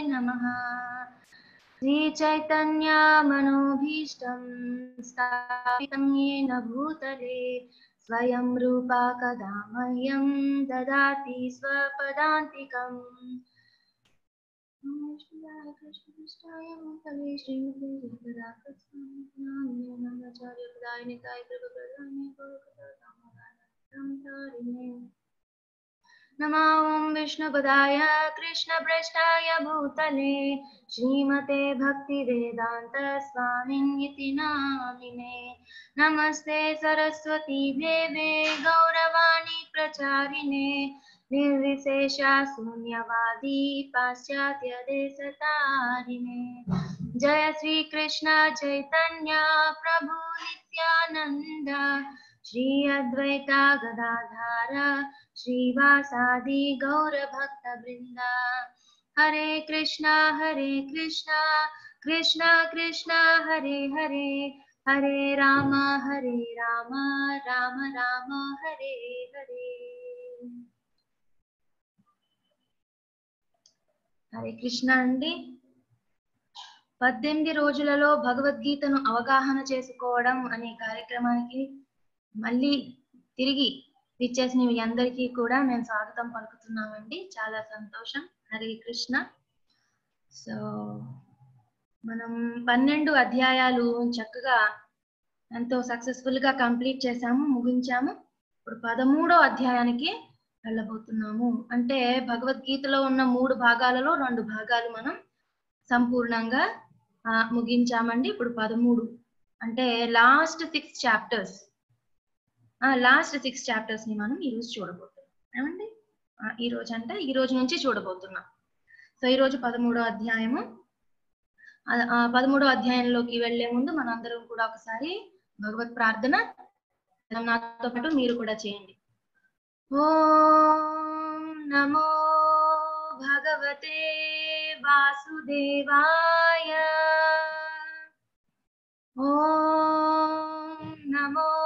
नमः। श्रीचैतन्यामनोभीष्टं स्थापितं येन भूतले स्वयं रूपा कदा मह्यं ददाति स्वपदान्तिकम्। कृष्णकृष्णाय कृपप्रदाने गौरकथारिणे नमो ॐ विष्णुपदाय कृष्णभ्रष्टाय भूतले। श्रीमते भक्तिवेदान्त स्वामिन्यति नामिने। नमस्ते सरस्वती देवे, गौरवाणी प्रचारिणे। निर्विशेषा शून्यवादी पाश्चात्यदेशतारिणे जय श्रीकृष्ण चैतन्य प्रभु नित्यानन्द। श्री अद्वैता गदाधार श्रीवासादि गौरभक्तवृन्द हरे कृष्णा हरे कृष्णा कृष्ण कृष्ण हरे हरे हरे राम हरे राम राम राम हरे हरे హరే కృష్ణ అండి పద్దెనిమిది రోజులలో భగవద్గీతను అవగాహన చేసుకోవడం అనే కార్యక్రమానికి మళ్ళీ తిరిగి విచ్చేసిన మీ అందరికీ కూడా మేము స్వాగతం పలుకుతున్నామండి. చాలా సంతోషం. హరే కృష్ణ. సో మనం పన్నెండు అధ్యాయాలు చక్కగా ఎంతో సక్సెస్ఫుల్గా కంప్లీట్ చేసాము ముగించాము. ఇప్పుడు పదమూడో అధ్యాయానికి వెళ్ళబోతున్నాము. అంటే భగవద్గీతలో ఉన్న మూడు భాగాలలో రెండు భాగాలు మనం సంపూర్ణంగా ముగించామండి. ఇప్పుడు పదమూడు. అంటే last six chapters last six చాప్టర్స్ని మనం ఈ రోజు చూడబోతున్నాం. ఏమండి? ఈ రోజు అంటే ఈ రోజు నుంచి చూడబోతున్నాం. సో ఈ రోజు పదమూడో అధ్యాయము. ఆ- పదమూడో అధ్యాయంలోకి వెళ్ళే ముందు మనందరం కూడా ఒకసారి భగవత్ ప్రార్థన నాతో పాటు మీరు కూడా చేయండి. ఓం నమో భగవతే వాసుదేవాయ. ఓం నమో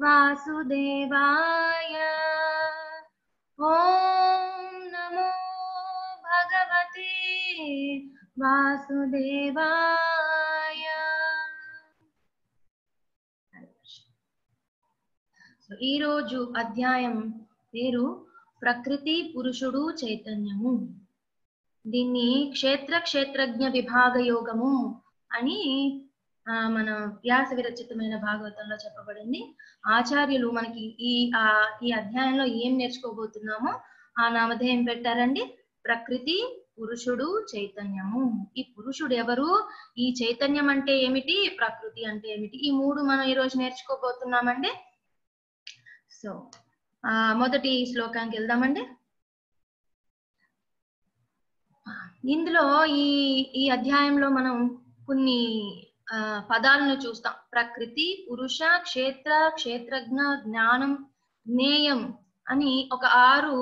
వాసుదేవాయ. ఓం నమో భగవతే వాసుదేవాయ. సో ఈ రోజు అధ్యాయం పేరు ప్రకృతి పురుషుడు చైతన్యము. దీన్ని క్షేత్ర క్షేత్రజ్ఞ విభాగ యోగము అని మన వ్యాస విరచితమైన భాగవతంలో చెప్పబడింది. ఆచార్యులు మనకి ఈ ఆ ఈ అధ్యాయంలో ఏం నేర్చుకోబోతున్నామో ఆ నామధేయం పెట్టారండి. ప్రకృతి పురుషుడు చైతన్యము. ఈ పురుషుడు ఎవరు? ఈ చైతన్యం అంటే ఏమిటి? ప్రకృతి అంటే ఏమిటి? ఈ మూడు మనం ఈ రోజు నేర్చుకోబోతున్నామండి. సో ఆ మొదటి శ్లోకానికి వెళ్దామండి. ఇందులో ఈ ఈ అధ్యాయంలో మనం కొన్ని పదాలను చూస్తాం. ప్రకృతి పురుష క్షేత్ర క్షేత్రజ్ఞ జ్ఞానం జ్ఞేయం అని ఒక ఆరు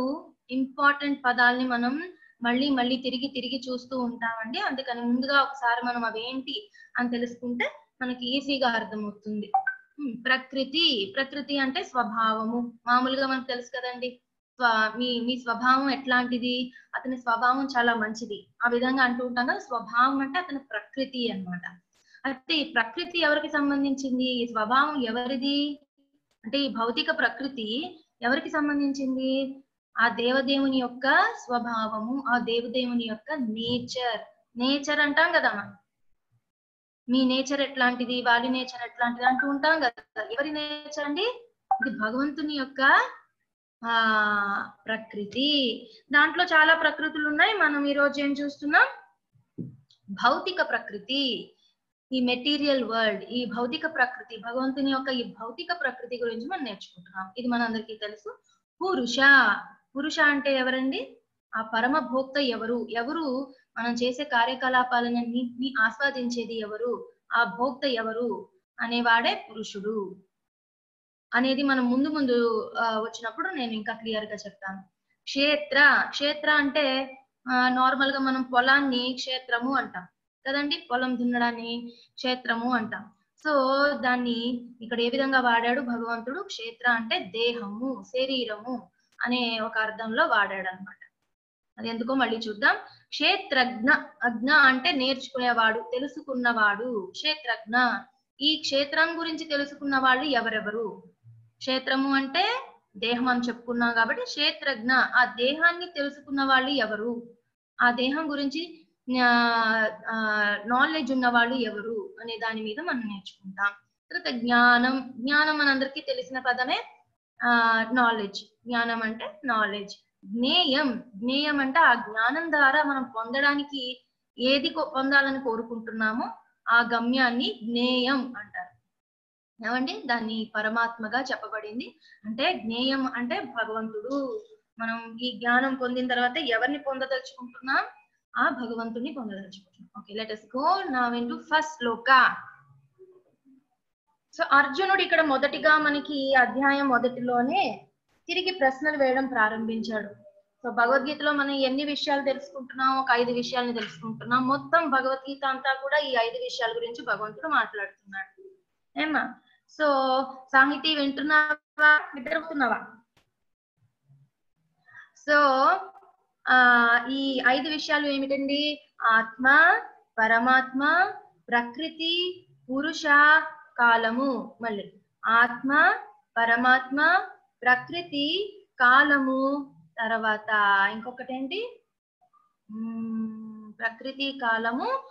ఇంపార్టెంట్ పదాలని మనం మళ్ళీ మళ్ళీ తిరిగి తిరిగి చూస్తూ ఉంటామండి. అందుకని ముందుగా ఒకసారి మనం అవేంటి అని తెలుసుకుంటే మనకి ఈజీగా అర్థమవుతుంది. ప్రకృతి ప్రకృతి అంటే స్వభావము. మామూలుగా మనకు తెలుసు కదండి. స్వ మీ మీ స్వభావం ఎట్లాంటిది? అతని స్వభావం చాలా మంచిది. ఆ విధంగా అంటూ ఉంటాం కదా స్వభావం అంటే అతని ప్రకృతి అన్నమాట. అయితే ఈ ప్రకృతి ఎవరికి సంబంధించింది? స్వభావం ఎవరిది? అంటే ఈ భౌతిక ప్రకృతి ఎవరికి సంబంధించింది? ఆ దేవదేవుని యొక్క స్వభావము ఆ దేవదేవుని యొక్క నేచర్. నేచర్ అంటాం కదా మనం. మీ నేచర్ ఎట్లాంటిది? వారి నేచర్ ఎట్లాంటిది? అంటూ ఉంటాం కదా. ఎవరి నేచర్ అండి? ఇది భగవంతుని యొక్క ఆ ప్రకృతి. దాంట్లో చాలా ప్రకృతులు ఉన్నాయి. మనం ఈ రోజు ఏం చూస్తున్నాం? భౌతిక ప్రకృతి. ఈ మెటీరియల్ వరల్డ్ ఈ భౌతిక ప్రకృతి భగవంతుని యొక్క ఈ భౌతిక ప్రకృతి గురించి మనం నేర్చుకుంటున్నాం. ఇది మనందరికీ తెలుసు. పురుష పురుష అంటే ఎవరండి? ఆ పరమ భోక్త ఎవరు? ఎవరు మనం చేసే కార్యకలాపాలన్నింటినీ ఆస్వాదించేది ఎవరు? ఆ భోక్త ఎవరు? అనేవాడే పురుషుడు. అనేది మనం ముందు ముందు వచ్చినప్పుడు నేను ఇంకా క్లియర్గా చెప్తాను. క్షేత్ర క్షేత్ర అంటే నార్మల్గా మనం పొలాన్ని క్షేత్రము అంటాం. కదండి? పొలం దున్నడాన్ని క్షేత్రము అంటాం. సో దాన్ని ఇక్కడ ఏ విధంగా వాడాడు? భగవంతుడు క్షేత్ర అంటే దేహము శరీరము అనే ఒక అర్థంలో వాడాడు అనమాట అది ఎందుకో మళ్ళీ చూద్దాం. క్షేత్రజ్ఞ అజ్ఞ అంటే నేర్చుకునేవాడు తెలుసుకున్నవాడు. క్షేత్రజ్ఞ. ఈ క్షేత్రం గురించి తెలుసుకున్న వాళ్ళు ఎవరెవరు? క్షేత్రము అంటే దేహం అని చెప్పుకున్నాం కాబట్టి క్షేత్రజ్ఞ. ఆ దేహాన్ని తెలుసుకున్న వాళ్ళు ఎవరు? ఆ దేహం గురించి నాలెడ్జ్ ఉన్నవాళ్ళు ఎవరు అనే దాని మీద మనం నేర్చుకుంటాం. తర్వాత జ్ఞానం జ్ఞానం మనందరికీ తెలిసిన పదమే ఆ నాలెడ్జ్ జ్ఞానం అంటే నాలెడ్జ్ జ్ఞేయం జ్ఞేయం అంటే ఆ జ్ఞానం ద్వారా మనం పొందడానికి ఏది పొందాలని కోరుకుంటున్నామో ఆ గమ్యాన్ని జ్ఞేయం అంటారు. ఏమండి? దాన్ని పరమాత్మగా చెప్పబడింది. అంటే జ్ఞేయం అంటే భగవంతుడు. మనం ఈ జ్ఞానం పొందిన తర్వాత ఎవరిని పొందదలుచుకుంటున్నాం? ఆ భగవంతుని పొందదలుచుకుంటున్నాం. ఓకే లెట్ అస్ గో నా ఇంటూ ఫస్ట్ శ్లోక సో అర్జునుడు ఇక్కడ మొదటిగా మనకి ఈ అధ్యాయం మొదటిలోనే తిరిగి ప్రశ్నలు వేయడం ప్రారంభించాడు. సో భగవద్గీతలో మనం ఎన్ని విషయాలు తెలుసుకుంటున్నాం? ఒక ఐదు విషయాలను తెలుసుకుంటున్నాం. మొత్తం భగవద్గీత అంతా కూడా ఈ ఐదు విషయాల గురించి భగవంతుడు మాట్లాడుతున్నాడు. ఏమా సో సాహితీ వింటున్నావా? నిద్రపోతున్నావా సో ఆ ఈ ఐదు విషయాలు ఏమిటండి? ఆత్మ పరమాత్మ ప్రకృతి పురుష కాలము. మళ్ళీ. ఆత్మ పరమాత్మ ప్రకృతి కాలము. తర్వాత ఇంకొకటి ఏంటి ప్రకృతి కాలము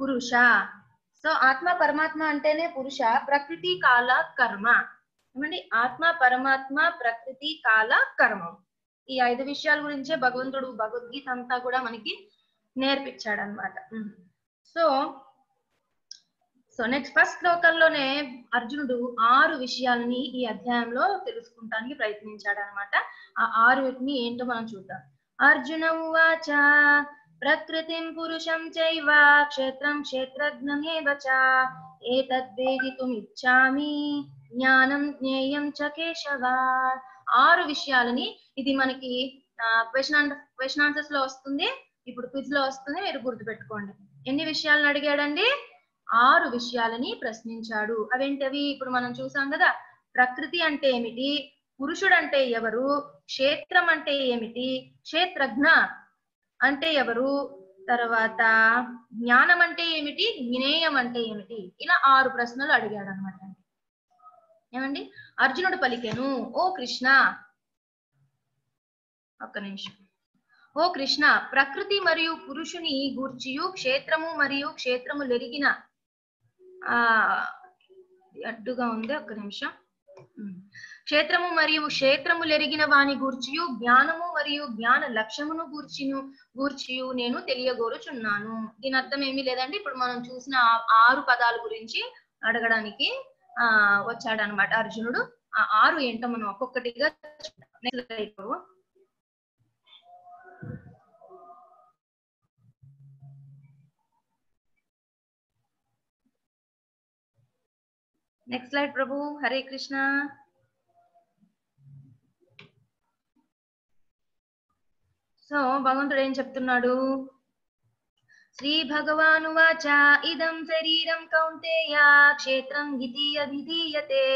పురుష. సో ఆత్మ పరమాత్మ అంటేనే పురుష ప్రకృతి కాల కర్మ. ఏమండి? ఆత్మ పరమాత్మ ప్రకృతి కాల కర్మం. ఈ ఐదు విషయాల గురించే భగవంతుడు భగవద్గీత అంతా కూడా మనకి నేర్పించాడు అనమాట సో సో నెక్స్ట్ ఫస్ట్ శ్లోకంలోనే అర్జునుడు ఆరు విషయాలని ఈ అధ్యాయంలో తెలుసుకుంటానికి ప్రయత్నించాడు అనమాట ఆ ఆరు వీటిని ఏంటో మనం చూద్దాం. అర్జున ఉవాచ ప్రకృతిం పురుషం చైవ క్షేత్రం క్షేత్రజ్ఞమేవ చ ఏతద్వేదితుమిచ్చామి జ్ఞానం జ్ఞేయం చ కేశవా. ఆరు విషయాలని ఇది మనకి క్వశ్చన్ క్వశ్చన్ ఆన్సర్స్లో వస్తుంది. ఇప్పుడు క్విజ్లో వస్తుంది. మీరు గుర్తుపెట్టుకోండి. ఎన్ని విషయాలను అడిగాడండి? ఆరు విషయాలని ప్రశ్నించాడు. అవేంటవి? ఇప్పుడు మనం చూసాం కదా ప్రకృతి అంటే ఏమిటి? పురుషుడు అంటే ఎవరు? క్షేత్రం అంటే ఏమిటి? క్షేత్రజ్ఞ అంటే ఎవరు? తర్వాత జ్ఞానం అంటే ఏమిటి? జ్ఞేయం అంటే ఏమిటి? ఇలా ఆరు ప్రశ్నలు అడిగాడు అనమాట ఏమండి? అర్జునుడు పలికెను. ఓ కృష్ణ! ఒక్క నిమిషం. ఓ కృష్ణ ప్రకృతి మరియు పురుషుని గూర్చియు క్షేత్రము మరియు క్షేత్రము లెరిగిన ఆ అడ్డుగా ఉంది ఒక్క నిమిషం. క్షేత్రము మరియు క్షేత్రము లెరిగిన వాని గూర్చియు జ్ఞానము మరియు జ్ఞాన లక్ష్యమును గూర్చిను గూర్చియు నేను తెలియగోరుచున్నాను. దీని అర్థం ఏమీ లేదండి. ఇప్పుడు మనం చూసిన ఆరు పదాల గురించి అడగడానికి ఆ వచ్చాడనమాట అర్జునుడు. ఆ ఆరు ఏంటో మనం ఒక్కొక్కటిగా ఇప్పుడు next slide Prabhu Hare Krishna so భగవంతుడు ఏం చెప్తున్నాడు? శ్రీ భగవాను వాచ ఇదం శరీరం కౌంతేయ క్షేత్రం ఇతి విధీయతే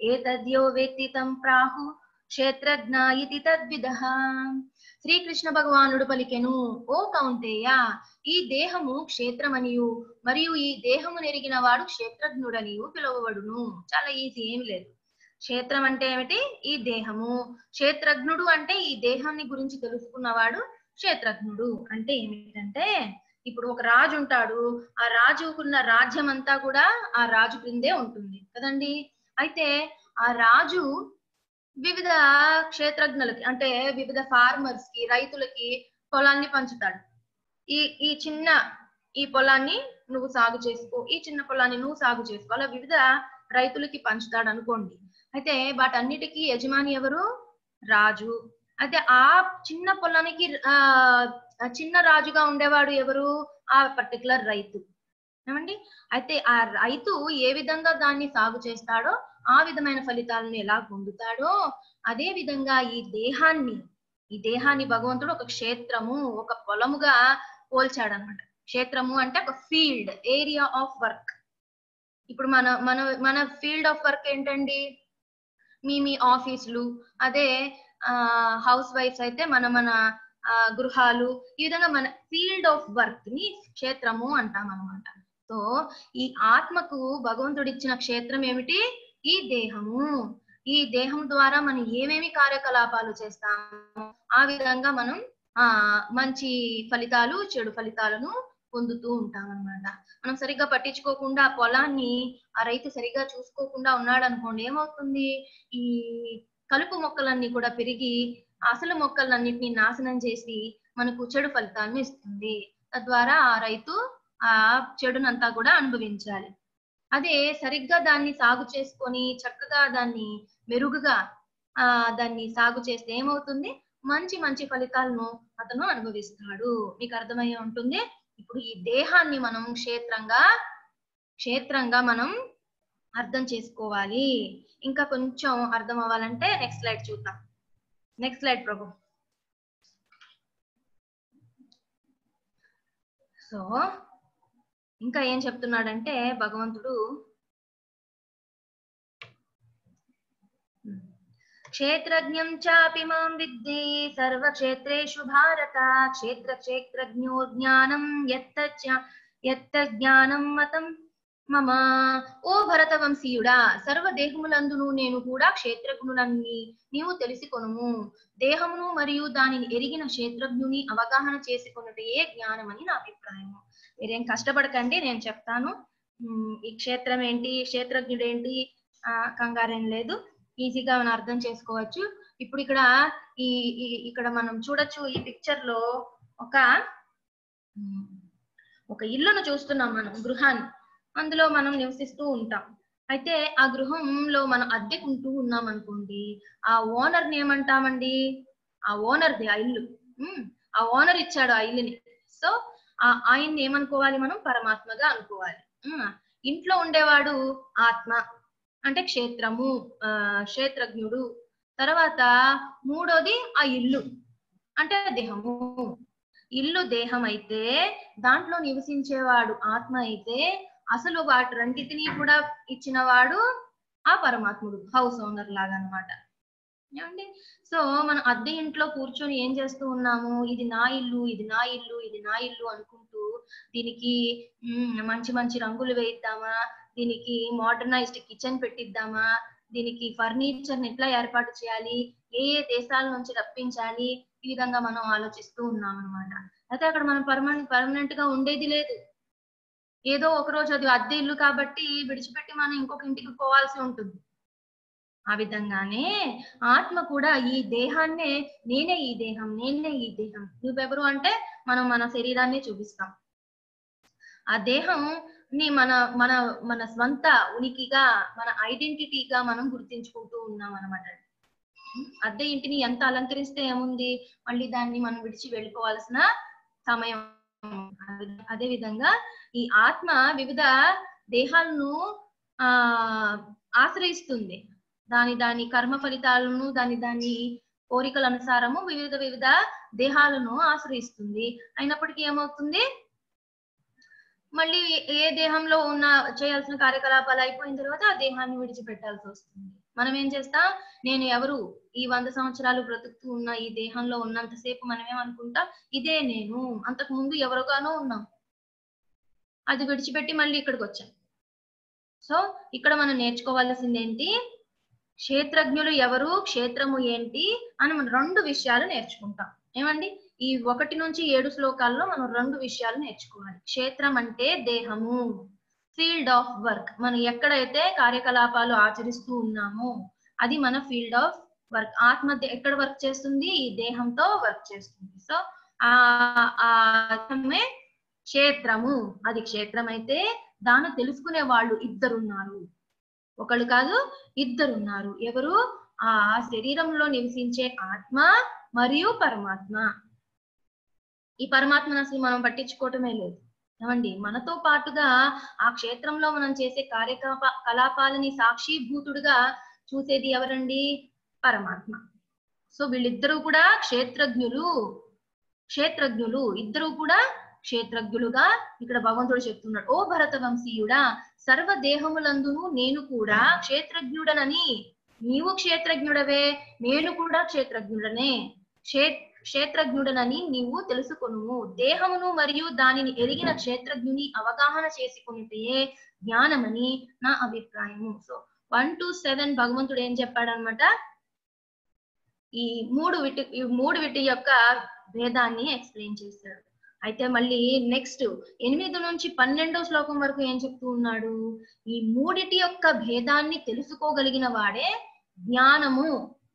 ఏతద్యో వేత్తి తం ప్రాహు క్షేత్రజ్ఞ ఇతి తద్విధ శ్రీకృష్ణ భగవానుడు పలికెను ఓ కౌంతేయ ఈ దేహము క్షేత్రమనియు మరియు ఈ దేహము నెరిగిన వాడు క్షేత్రజ్ఞుడనియు పిలువబడును. చాలా ఈజీ ఏం లేదు. క్షేత్రం అంటే ఏమిటి? ఈ దేహము. క్షేత్రజ్ఞుడు అంటే ఈ దేహాన్ని గురించి తెలుసుకున్నవాడు క్షేత్రజ్ఞుడు. అంటే ఏమిటంటే ఇప్పుడు ఒక రాజు ఉంటాడు ఆ రాజుకున్న రాజ్యం అంతా కూడా ఆ రాజు క్రిందే ఉంటుంది కదండి? అయితే ఆ రాజు వివిధ క్షేత్రజ్ఞులకి అంటే వివిధ ఫార్మర్స్కి రైతులకి పొలాన్ని పంచుతాడు. ఈ ఈ చిన్న ఈ పొలాన్ని నువ్వు సాగు చేసుకో ఈ చిన్న పొలాన్ని నువ్వు సాగు చేసుకో అలా వివిధ రైతులకి పంచుతాడు అనుకోండి. అయితే వాటన్నిటికీ యజమాని ఎవరు? రాజు. అయితే ఆ చిన్న పొలానికి ఆ ఆ చిన్న రాజుగా ఉండేవాడు ఎవరు? ఆ పర్టికులర్ రైతు. ఏమండి? అయితే ఆ రైతు ఏ విధంగా దాన్ని సాగు చేస్తాడో ఆ విధమైన ఫలితాలను ఎలా పొందుతాడో అదే విధంగా ఈ దేహాన్ని ఈ దేహాన్ని భగవంతుడు ఒక క్షేత్రము ఒక పొలముగా పోల్చాడనమాట. క్షేత్రము అంటే ఒక ఫీల్డ్ ఏరియా ఆఫ్ వర్క్ ఇప్పుడు మన మన మన ఫీల్డ్ ఆఫ్ వర్క్ ఏంటండి? మీ మీ ఆఫీసులు అదే హౌస్ వైఫ్స్ అయితే మన మన గృహాలు ఈ విధంగా మన ఫీల్డ్ ఆఫ్ వర్క్ని క్షేత్రము అంటాం అనమాట సో ఈ ఆత్మకు భగవంతుడు ఇచ్చిన క్షేత్రం ఏమిటి? ఈ దేహము. ఈ దేహం ద్వారా మనం ఏమేమి కార్యకలాపాలు చేస్తాము? ఆ విధంగా మనం ఆ మంచి ఫలితాలు చెడు ఫలితాలను పొందుతూ ఉంటాం అన్నమాట. మనం సరిగ్గా పట్టించుకోకుండా ఆ పొలాన్ని ఆ రైతు సరిగ్గా చూసుకోకుండా ఉన్నాడు అనుకోండి ఏమవుతుంది? ఈ కలుపు మొక్కలన్నీ కూడా పెరిగి అసలు మొక్కలన్నింటినీ నాశనం చేసి మనకు చెడు ఫలితాలను ఇస్తుంది. తద్వారా ఆ రైతు ఆ చెడునంతా కూడా అనుభవించాలి. అదే సరిగ్గా దాన్ని సాగు చేసుకొని చక్కగా దాన్ని మెరుగుగా ఆ దాన్ని సాగు చేస్తే ఏమవుతుంది? మంచి మంచి ఫలితాలను అతను అనుభవిస్తాడు. మీకు అర్థమయ్యే ఉంటుంది? ఇప్పుడు ఈ దేహాన్ని మనం క్షేత్రంగా క్షేత్రంగా మనం అర్థం చేసుకోవాలి. ఇంకా కొంచెం అర్థం అవ్వాలంటే నెక్స్ట్ స్లైడ్ చూద్దాం. నెక్స్ట్ స్లైడ్ ప్రభు సో ఇంకా ఏం చెప్తున్నాడంటే భగవంతుడు క్షేత్రజ్ఞం చాపి మాం విద్ధి సర్వక్షేత్రేషు భారత క్షేత్ర క్షేత్రజ్ఞో జ్ఞానం ఎత్త ఎత్త జ్ఞానం మతం మమ. ఓ భరత వంశీయుడా సర్వ దేహములందును నేను కూడా క్షేత్రజ్ఞునని నీవు తెలుసుకొనుము. దేహమును మరియు దానిని ఎరిగిన క్షేత్రజ్ఞుని అవగాహన చేసుకొనుటయే జ్ఞానమని నా అభిప్రాయము. మీరేం కష్టపడకండి నేను చెప్తాను. ఈ క్షేత్రం ఏంటి క్షేత్రజ్ఞుడేంటి? ఆ కంగారేం లేదు. ఈజీగా మనం అర్థం చేసుకోవచ్చు. ఇప్పుడు ఇక్కడ ఈ ఇక్కడ మనం చూడొచ్చు ఈ పిక్చర్లో ఒక ఒక ఇల్లును చూస్తున్నాం మనం గృహాన్ని. అందులో మనం నివసిస్తూ ఉంటాం. అయితే ఆ గృహంలో మనం అద్దెకుంటూ ఉన్నాం అనుకోండి ఆ ఓనర్ని ఏమంటామండి? ఆ ఓనర్ది ఆ ఇల్లు. ఆ ఓనర్ ఇచ్చాడు ఆ ఇల్లుని. సో ఆ ఆయన్ని ఏమనుకోవాలి మనం? పరమాత్మగా అనుకోవాలి. ఇంట్లో ఉండేవాడు ఆత్మ అంటే క్షేత్రము ఆ క్షేత్రజ్ఞుడు. తర్వాత మూడోది ఆ ఇల్లు అంటే దేహము. ఇల్లు దేహం అయితే దాంట్లో నివసించేవాడు ఆత్మ అయితే అసలు వాటి రెండింటినీ కూడా ఇచ్చిన వాడు ఆ పరమాత్ముడు హౌస్ ఓనర్ లాగా అన్నమాట ఏమండి? సో మనం అద్దె ఇంట్లో కూర్చొని ఏం చేస్తూ ఉన్నాము? ఇది నా ఇల్లు ఇది నా ఇల్లు ఇది నా ఇల్లు అనుకుంటూ దీనికి మంచి మంచి రంగులు వేయిద్దామా? దీనికి మోడర్నైజ్డ్ కిచెన్ పెట్టిద్దామా? దీనికి ఫర్నిచర్ని ఎట్లా ఏర్పాటు చేయాలి? ఏ ఏ దేశాల నుంచి రప్పించాలి? ఈ విధంగా మనం ఆలోచిస్తూ ఉన్నాం అనమాట అయితే అక్కడ మనం పర్మనెంట్ పర్మనెంట్గా ఉండేది లేదు. ఏదో ఒక రోజు అది అద్దె ఇల్లు కాబట్టి విడిచిపెట్టి మనం ఇంకొక ఇంటికి పోవాల్సి ఉంటుంది. ఆ విధంగానే ఆత్మ కూడా ఈ దేహాన్నే నేనే ఈ దేహం నేనే ఈ దేహం నువ్వెవరు అంటే మనం మన శరీరాన్ని చూపిస్తాం. ఆ దేహం ని మన మన మన స్వంత ఉనికిగా మన ఐడెంటిటీగా మనం గుర్తించుకుంటూ ఉన్నాం అనమాట అద్దె ఇంటిని ఎంత అలంకరిస్తే ఏముంది? మళ్ళీ దాన్ని మనం విడిచి వెళ్ళిపోవాల్సిన సమయం అదే విధంగా ఈ ఆత్మ వివిధ దేహాలను ఆ ఆశ్రయిస్తుంది. దాని దాని కర్మ ఫలితాలను దాని దాని కోరికల అనుసారము వివిధ వివిధ దేహాలను ఆశ్రయిస్తుంది. అయినప్పటికీ ఏమవుతుంది? మళ్ళీ ఏ దేహంలో ఉన్న చేయాల్సిన కార్యకలాపాలు అయిపోయిన తర్వాత ఆ దేహాన్ని విడిచిపెట్టాల్సి వస్తుంది. మనం ఏం చేస్తాం? నేను ఎవరు? ఈ వంద సంవత్సరాలు బ్రతుకుతూ ఉన్న ఈ దేహంలో ఉన్నంతసేపు మనం ఏమనుకుంటా ఇదే నేను. అంతకు ముందు ఎవరుగానో ఉన్నాం. అది విడిచిపెట్టి మళ్ళీ ఇక్కడికి వచ్చాం సో ఇక్కడ మనం నేర్చుకోవాల్సింది ఏంటి క్షేత్రజ్ఞులు ఎవరు? క్షేత్రము ఏంటి? అని మనం రెండు విషయాలు నేర్చుకుంటాం. ఏమండి? ఈ ఒకటి నుంచి ఏడు శ్లోకాల్లో మనం రెండు విషయాలు నేర్చుకోవాలి. క్షేత్రం అంటే దేహము. Field of work. మనం ఎక్కడైతే కార్యకలాపాలు ఆచరిస్తూ ఉన్నామో అది మన ఫీల్డ్ ఆఫ్ వర్క్. ఆత్మ ఎక్కడ వర్క్ చేస్తుంది? ఈ దేహంతో వర్క్ చేస్తుంది. సో ఆ ఆత్మే క్షేత్రము. అది క్షేత్రం అయితే దాన్ని తెలుసుకునే వాళ్ళు ఇద్దరున్నారు. ఒకళ్ళు కాదు ఇద్దరున్నారు. ఎవరు? ఆ శరీరంలో నివసించే ఆత్మ మరియు పరమాత్మ. ఈ పరమాత్మను అసలు మనం పట్టించుకోవటమే లేదు. ఏమండి? మనతో పాటుగా ఆ క్షేత్రంలో మనం చేసే కార్యకలాప కలాపాలని సాక్షిభూతుడుగా చూసేది ఎవరండి? పరమాత్మ. సో వీళ్ళిద్దరూ కూడా క్షేత్రజ్ఞులు. క్షేత్రజ్ఞులు. ఇద్దరు కూడా క్షేత్రజ్ఞులుగా ఇక్కడ భగవంతుడు చెప్తున్నాడు. ఓ భరత వంశీయుడా సర్వ దేహములందును నేను కూడా క్షేత్రజ్ఞుడనని. నీవు క్షేత్రజ్ఞుడవే నేను కూడా క్షేత్రజ్ఞుడనే. క్షే క్షేత్రజ్ఞుడనని నీవు తెలుసుకొనుము. దేహమును మరియు దానిని ఎరిగిన క్షేత్రజ్ఞుని అవగాహన చేసుకుంటే జ్ఞానమని నా అభిప్రాయము. సో వన్ టు సెవెన్ భగవంతుడు ఏం చెప్పాడనమాట? ఈ మూడు విటి ఈ మూడు విటి యొక్క భేదాన్ని ఎక్స్ప్లెయిన్ చేశాడు. అయితే మళ్ళీ నెక్స్ట్ ఎనిమిది నుంచి పన్నెండో శ్లోకం వరకు ఏం చెప్తూ ఉన్నాడు? ఈ మూడిటి యొక్క భేదాన్ని తెలుసుకోగలిగిన వాడే జ్ఞానము.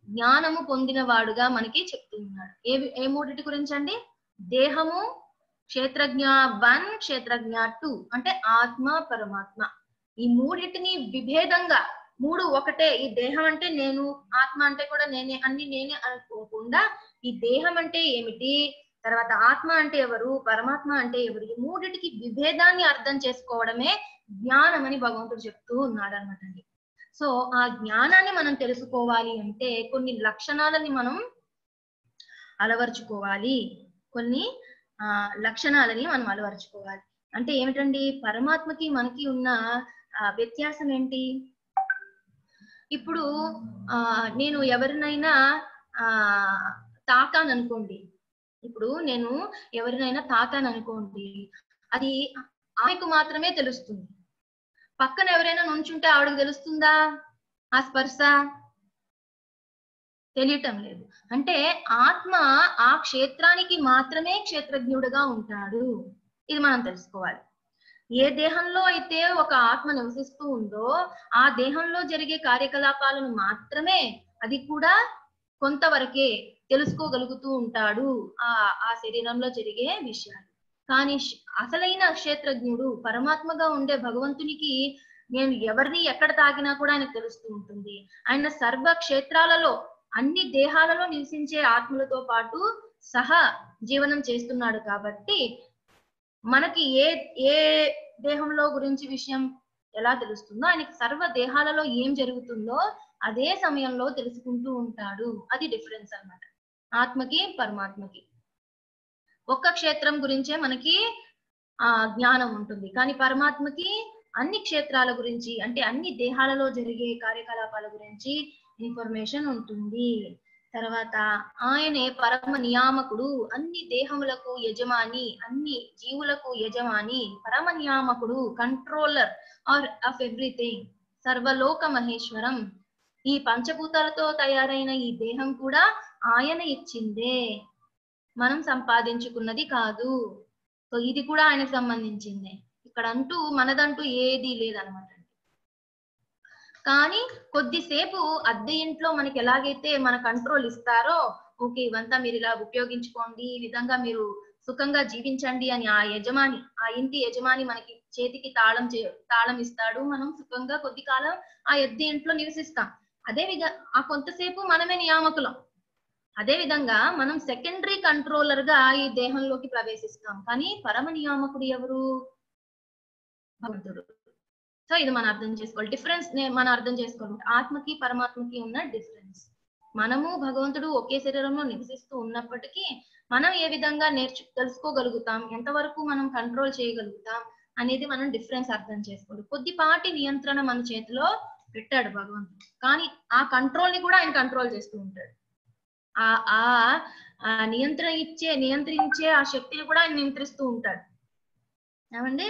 జ్ఞానము పొందిన వాడుగా మనకి చెప్తూ ఉన్నాడు. ఏ ఏ మూడిటి గురించి అండి దేహము క్షేత్రజ్ఞ వన్ క్షేత్రజ్ఞ టూ అంటే ఆత్మ పరమాత్మ. ఈ మూడిటిని విభేదంగా మూడు ఒకటే ఈ దేహం అంటే నేను ఆత్మ అంటే కూడా నేనే అన్ని నేనే అనుకోకుండా ఈ దేహం అంటే ఏమిటి? తర్వాత ఆత్మ అంటే ఎవరు? పరమాత్మ అంటే ఎవరు? ఈ మూడిటికి విభేదాన్ని అర్థం చేసుకోవడమే జ్ఞానం అని భగవంతుడు చెప్తూ ఉన్నాడు అనమాట అండి. సో ఆ జ్ఞానాన్ని మనం తెలుసుకోవాలి అంటే కొన్ని లక్షణాలని మనం అలవర్చుకోవాలి. కొన్ని ఆ లక్షణాలని మనం అలవర్చుకోవాలి. అంటే ఏమిటండి? పరమాత్మకి మనకి ఉన్న ఆ, వ్యత్యాసం ఏంటి? ఇప్పుడు ఆ నేను ఎవరినైనా ఆ తాకాను అనుకోండి ఇప్పుడు నేను ఎవరినైనా తాకాను అనుకోండి అది ఆమెకు మాత్రమే తెలుస్తుంది. పక్కన ఎవరైనా నుంచుంటే ఆవిడకి తెలుస్తుందా? ఆ స్పర్శ? తెలియటం లేదు. అంటే ఆత్మ ఆ క్షేత్రానికి మాత్రమే క్షేత్రజ్ఞుడుగా ఉంటాడు. ఇది మనం తెలుసుకోవాలి. ఏ దేహంలో అయితే ఒక ఆత్మ నివసిస్తూ ఉందో ఆ దేహంలో జరిగే కార్యకలాపాలను మాత్రమే అది కూడా కొంతవరకే తెలుసుకోగలుగుతూ ఉంటాడు. ఆ ఆ శరీరంలో జరిగే విషయాలు. కానీ అసలైన క్షేత్రజ్ఞుడు పరమాత్మగా ఉండే భగవంతునికి నేను ఎవరిని ఎక్కడ తాకినా కూడా ఆయనకు తెలుస్తూ ఉంటుంది. ఆయన సర్వ క్షేత్రాలలో అన్ని దేహాలలో నివసించే ఆత్మలతో పాటు సహా జీవనం చేస్తున్నాడు కాబట్టి మనకి ఏ ఏ దేహంలో గురించి విషయం ఎలా తెలుస్తుందో ఆయనకి సర్వ దేహాలలో ఏం జరుగుతుందో అదే సమయంలో తెలుసుకుంటూ ఉంటాడు. అది డిఫరెన్స్ అన్నమాట. ఆత్మకి పరమాత్మకి. ఒక్క క్షేత్రం గురించే మనకి ఆ జ్ఞానం ఉంటుంది. కానీ పరమాత్మకి అన్ని క్షేత్రాల గురించి అంటే అన్ని దేహాలలో జరిగే కార్యకలాపాల గురించి ఇన్ఫర్మేషన్ ఉంటుంది. తర్వాత ఆయనే పరమ నియామకుడు అన్ని దేహములకు యజమాని అన్ని జీవులకు యజమాని పరమ నియామకుడు కంట్రోలర్ ఆర్ ఆఫ్ ఎవ్రీథింగ్ సర్వలోక మహేశ్వరం. ఈ పంచభూతాలతో తయారైన ఈ దేహం కూడా ఆయన ఇచ్చిందే. మనం సంపాదించుకున్నది కాదు. సో ఇది కూడా ఆయనకు సంబంధించిందే. ఇక్కడ అంటూ మనదంటూ ఏది లేదనమాట కానీ కొద్దిసేపు అద్దె ఇంట్లో మనకి ఎలాగైతే మన కంట్రోల్ ఇస్తారో ఓకే ఇవంతా మీరు ఇలా ఉపయోగించుకోండి ఈ విధంగా మీరు సుఖంగా జీవించండి అని ఆ యజమాని ఆ ఇంటి యజమాని మనకి చేతికి తాళం చే తాళం ఇస్తాడు. మనం సుఖంగా కొద్ది కాలం ఆ అద్దె ఇంట్లో నివసిస్తాం. అదే విధ ఆ కొంతసేపు మనమే నియామకులం. అదే విధంగా మనం సెకండరీ కంట్రోలర్గా ఈ దేహంలోకి ప్రవేశిస్తాం. కానీ పరమ నియామకుడు ఎవరు? భగవంతుడు. సో ఇది మనం అర్థం చేసుకోవాలి. డిఫరెన్స్ మనం అర్థం చేసుకోవాలి ఆత్మకి పరమాత్మకి ఉన్న డిఫరెన్స్ మనము భగవంతుడు ఒకే శరీరంలో నివసిస్తూ ఉన్నప్పటికీ మనం ఏ విధంగా నేర్చు తెలుసుకోగలుగుతాం? ఎంతవరకు మనం కంట్రోల్ చేయగలుగుతాం? అనేది మనం డిఫరెన్స్ అర్థం చేసుకోవాలి. కొద్దిపాటి నియంత్రణ మన చేతిలో పెట్టాడు భగవంతుడు. కానీ ఆ కంట్రోల్ని కూడా ఆయన కంట్రోల్ చేస్తూ ఉంటాడు. ఆ ఆ ఆ నియంత్రణ ఇచ్చే నియంత్రించే ఆ శక్తిని కూడా ఆయన నియంత్రిస్తూ ఉంటాడు. ఏమండి?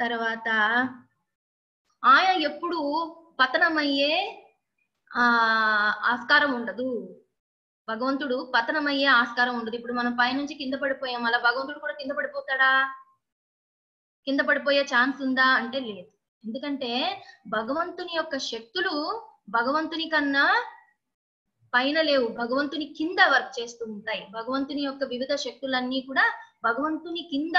తర్వాత ఆయన ఎప్పుడు పతనమయ్యే ఆ ఆస్కారం ఉండదు. భగవంతుడు పతనమయ్యే ఆస్కారం ఉండదు. ఇప్పుడు మనం పైనుంచి కింద పడిపోయాం. అలా భగవంతుడు కూడా కింద పడిపోతాడా? కింద పడిపోయే ఛాన్స్ ఉందా? అంటే లేదు. ఎందుకంటే భగవంతుని యొక్క శక్తులు భగవంతుని కన్నా పైన లేవు. భగవంతుని కింద వర్క్ చేస్తూ ఉంటాయి. భగవంతుని యొక్క వివిధ శక్తులన్నీ కూడా భగవంతుని కింద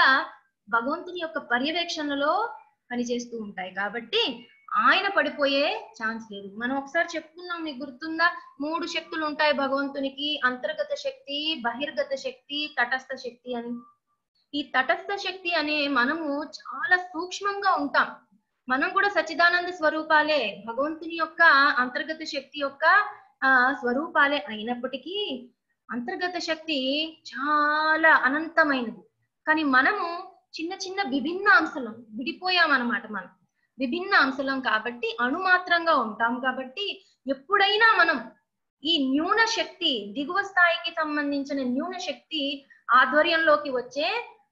భగవంతుని యొక్క పర్యవేక్షణలో పనిచేస్తూ ఉంటాయి. కాబట్టి ఆయన పడిపోయే ఛాన్స్ లేదు. మనం ఒకసారి చెప్పుకున్నాం మీకు గుర్తుందా? మూడు శక్తులు ఉంటాయి భగవంతునికి. అంతర్గత శక్తి బహిర్గత శక్తి తటస్థ శక్తి అని. ఈ తటస్థ శక్తి అనే మనము చాలా సూక్ష్మంగా ఉంటాం. మనం కూడా సచ్చిదానంద స్వరూపాలే. భగవంతుని యొక్క అంతర్గత శక్తి యొక్క ఆ స్వరూపాలే అయినప్పటికీ అంతర్గత శక్తి చాలా అనంతమైనది. కానీ మనము చిన్న చిన్న విభిన్న అంశలం విడిపోయామన్నమాట మనం. విభిన్న అంశలం కాబట్టి అణుమాత్రంగా ఉంటాం కాబట్టి ఎప్పుడైనా మనం ఈ న్యూన శక్తి దిగువ స్థాయికి సంబంధించిన న్యూన శక్తి ఆధ్వర్యంలోకి వచ్చే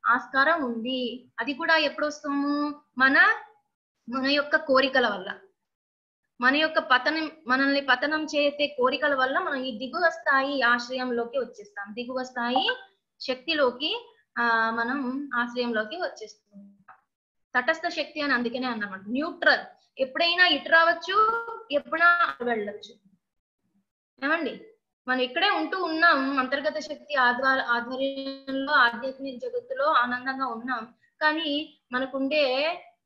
ఆస్కారం ఉంది. అది కూడా ఎప్పుడు వస్తాము మన మన యొక్క కోరికల వల్ల. మన యొక్క పతనం మనల్ని పతనం చేసే కోరికల వల్ల మనం ఈ దిగువ స్థాయి ఆశ్రయంలోకి వచ్చేస్తాం. దిగువ స్థాయి శక్తిలోకి ఆ మనం ఆశ్రయంలోకి వచ్చేస్తాం. తటస్థ శక్తి అని అందుకనే అన్నమాట న్యూట్రల్. ఎప్పుడైనా ఇటు రావచ్చు ఎప్పుడైనా వెళ్ళొచ్చు. ఏమండి? మనం ఇక్కడే ఉంటూ ఉన్నాం అంతర్గత శక్తి ఆధ్వా ఆధ్వర్యంలో ఆధ్యాత్మిక జగత్తులో ఆనందంగా ఉన్నాం. కానీ మనకుండే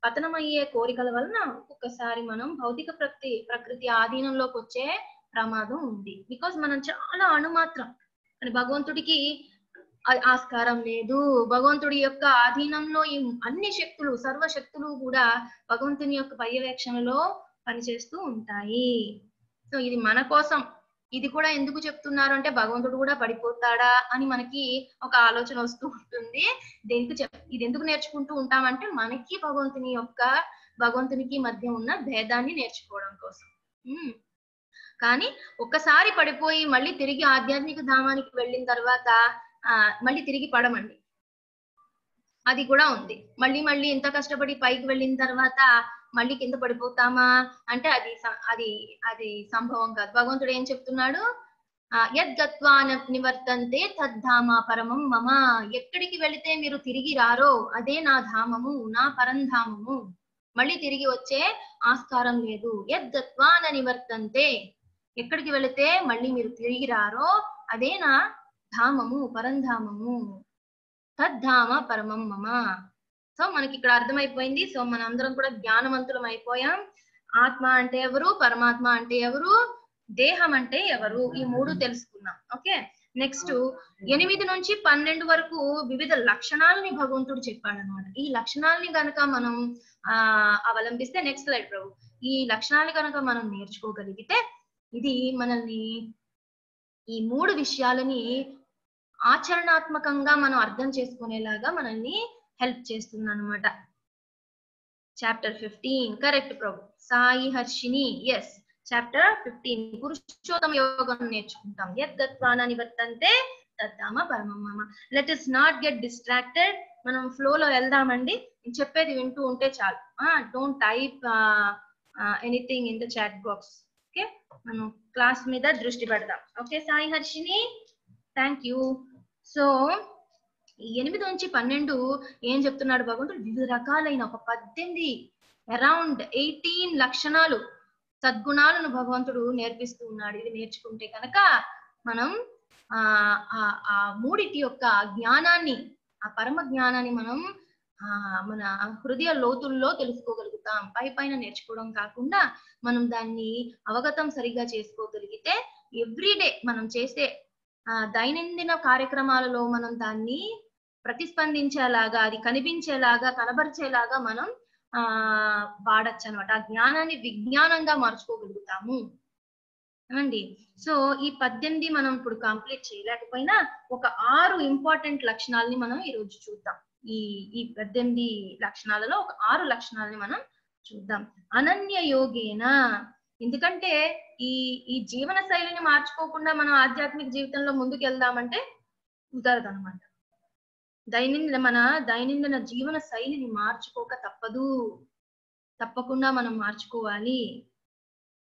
పతనమయ్యే కోరికల వలన ఒక్కొక్కసారి మనం భౌతిక ప్రకృతి ప్రకృతి ఆధీనంలోకి వచ్చే ప్రమాదం ఉంది. బికాస్ మనం చాలా అణుమాత్రం. అని భగవంతుడికి ఆస్కారం లేదు. భగవంతుడి యొక్క ఆధీనంలో ఈ అన్ని శక్తులు సర్వ శక్తులు కూడా భగవంతుని యొక్క పర్యవేక్షణలో పనిచేస్తూ ఉంటాయి. సో ఇది మన కోసం ఇది కూడా ఎందుకు చెప్తున్నారు అంటే భగవంతుడు కూడా పడిపోతాడా అని మనకి ఒక ఆలోచన వస్తూ ఉంటుంది. దేనికి చెప్ ఇది ఎందుకు నేర్చుకుంటూ ఉంటామంటే మనకి భగవంతుని యొక్క భగవంతునికి మధ్య ఉన్న భేదాన్ని నేర్చుకోవడం కోసం. కానీ ఒక్కసారి పడిపోయి మళ్ళీ తిరిగి ఆధ్యాత్మిక ధామానికి వెళ్ళిన తర్వాత ఆ మళ్ళీ తిరిగి పడమండి. అది కూడా ఉంది. మళ్ళీ మళ్ళీ ఇంత కష్టపడి పైకి వెళ్ళిన తర్వాత మళ్ళీ కింద పడిపోతామా? అంటే అది అది అది సంభవం కాదు. భగవంతుడు ఏం చెప్తున్నాడు? యద్గత్వా న- నివర్తంతే తద్ధామ పరమం మమ. ఎక్కడికి వెళితే మీరు తిరిగి రారో అదే నా ధామము నా పరంధామము మళ్ళీ తిరిగి వచ్చే ఆస్కారం లేదు. యద్గత్వాన న నివర్తంతే. ఎక్కడికి వెళితే మళ్ళీ మీరు తిరిగి రారో అదే నా ధామము పరంధామము తద్ధామ పరమం మమ. సో మనకి ఇక్కడ అర్థమైపోయింది. సో మనందరం కూడా జ్ఞానవంతులం అయిపోయాం. ఆత్మ అంటే ఎవరు? పరమాత్మ అంటే ఎవరు? దేహం అంటే ఎవరు? ఈ మూడు తెలుసుకున్నాం. ఓకే? నెక్స్ట్ ఎనిమిది నుంచి పన్నెండు వరకు వివిధ లక్షణాలని భగవంతుడు చెప్పాడు అనమాట ఈ లక్షణాలని గనక మనం ఆ అవలంబిస్తే నెక్స్ట్ లైట్ ప్రభు. ఈ లక్షణాలు గనక మనం నేర్చుకోగలిగితే ఇది మనల్ని ఈ మూడు విషయాలని ఆచరణాత్మకంగా మనం అర్థం చేసుకునేలాగా మనల్ని హెల్ప్ చేస్తుంది అనమాట chapter fifteen correct Prabhu Sai Harshini yes chapter fifteen Purushottama యోగం నేర్చుకుంటాం. యద్గత్వాన నివర్తంతే తద్దామ పరమమ్మ let us not get distracted మనం ఫ్లో లో వెళ్దామండి. నేను చెప్పేది వింటూ ఉంటే చాలు. Don't type anything in the chat box okay మనం క్లాస్ మీద దృష్టి పెడదాం. Okay Sai Harshini thank you so ఎనిమిది నుంచి పన్నెండు ఏం చెప్తున్నాడు భగవంతుడు? వివిధ రకాలైన ఒక పద్దెనిమిది అరౌండ్ ఎయిటీన్ లక్షణాలు సద్గుణాలను భగవంతుడు నేర్పిస్తూ ఉన్నాడు. ఇది నేర్చుకుంటే కనుక మనం ఆ ఆ- ఆ మూడిటి యొక్క జ్ఞానాన్ని ఆ పరమ జ్ఞానాన్ని మనం ఆ మన హృదయ లోతుల్లో తెలుసుకోగలుగుతాం. పై పైన నేర్చుకోవడం కాకుండా మనం దాన్ని అవగతం సరిగా చేసుకోగలిగితే ఎవ్రీడే మనం చేసే ఆ దైనందిన కార్యక్రమాలలో మనం దాన్ని ప్రతిస్పందించేలాగా అది కనిపించేలాగా కనబరిచేలాగా మనం ఆ వాడచ్చు అనమాట ఆ జ్ఞానాన్ని విజ్ఞానంగా మార్చుకోగలుగుతాము. ఏమండి? సో ఈ పద్దెనిమిది మనం ఇప్పుడు కంప్లీట్ చేయలేకపోయినా ఒక ఆరు ఇంపార్టెంట్ లక్షణాలని మనం ఈ రోజు చూద్దాం. ఈ ఈ పద్దెనిమిది లక్షణాలలో ఒక ఆరు లక్షణాలని మనం చూద్దాం. అనన్య యోగేన. ఎందుకంటే ఈ ఈ జీవన శైలిని మార్చుకోకుండా మనం ఆధ్యాత్మిక జీవితంలో ముందుకు వెళ్దామంటే కుదరదు అనమాట దైనందిన మన దైనందిన జీవన శైలిని మార్చుకోక తప్పదు. తప్పకుండా మనం మార్చుకోవాలి.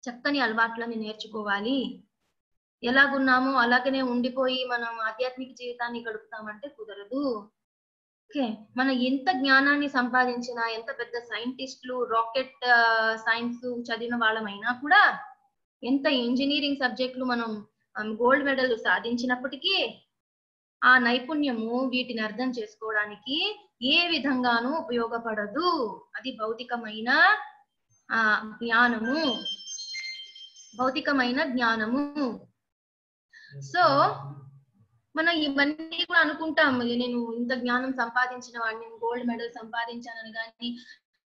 చక్కని అలవాట్లని నేర్చుకోవాలి. ఎలాగున్నామో అలాగనే ఉండిపోయి మనం ఆధ్యాత్మిక జీవితాన్ని గడుపుతామంటే కుదరదు. ఓకే. మనం ఎంత జ్ఞానాన్ని సంపాదించినా ఎంత పెద్ద సైంటిస్టులు రాకెట్ సైన్స్ చదివిన వాళ్ళమైనా కూడా ఎంత ఇంజనీరింగ్ సబ్జెక్టులు మనం గోల్డ్ మెడల్ సాధించినప్పటికీ ఆ నైపుణ్యము వీటిని అర్థం చేసుకోవడానికి ఏ విధంగానూ ఉపయోగపడదు. అది భౌతికమైన ఆ జ్ఞానము. భౌతికమైన జ్ఞానము. సో మనం ఇవన్నీ కూడా అనుకుంటాం. నేను ఇంత జ్ఞానం సంపాదించిన వాడిని నేను గోల్డ్ మెడల్ సంపాదించానని కానీ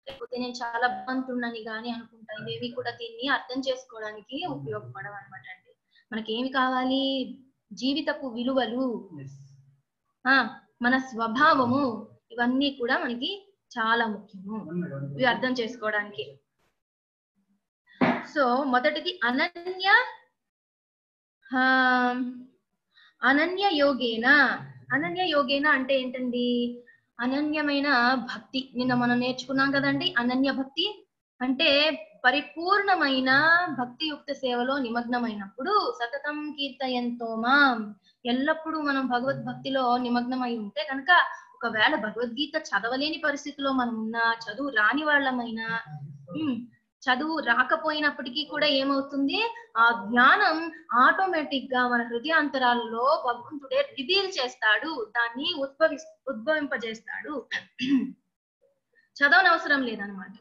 లేకపోతే నేను చాలా బాగుంటున్నాను కానీ అనుకుంటాను. ఇవేవి కూడా దీన్ని అర్థం చేసుకోవడానికి ఉపయోగపడవు అనమాట అండి. మనకేమి కావాలి? జీవితపు విలువలు. ఆ మన స్వభావము ఇవన్నీ కూడా మనకి చాలా ముఖ్యము. ఇవి అర్థం చేసుకోవడానికి. సో మొదటిది అనన్య ఆ, అనన్య యోగేన. అనన్య యోగేన అంటే ఏంటండి? అనన్యమైన భక్తి. నిన్న మనం నేర్చుకున్నాం కదండి అనన్య భక్తి. అంటే పరిపూర్ణమైన భక్తియుక్త సేవలో నిమగ్నమైనప్పుడు సతతం కీర్తయంతో మాం. ఎల్లప్పుడూ మనం భగవద్భక్తిలో నిమగ్నమై ఉంటే కనుక ఒకవేళ భగవద్గీత చదవలేని పరిస్థితిలో మనం ఉన్నా చదువు రాని వాళ్ళమైనా చదువు రాకపోయినప్పటికీ కూడా ఏమవుతుంది? ఆ జ్ఞానం ఆటోమేటిక్గా మన హృదయాంతరాలలో భగవంతుడే రివీల్ చేస్తాడు దాన్ని ఉద్భవి ఉద్భవింపజేస్తాడు. చదవనవసరం లేదనమాట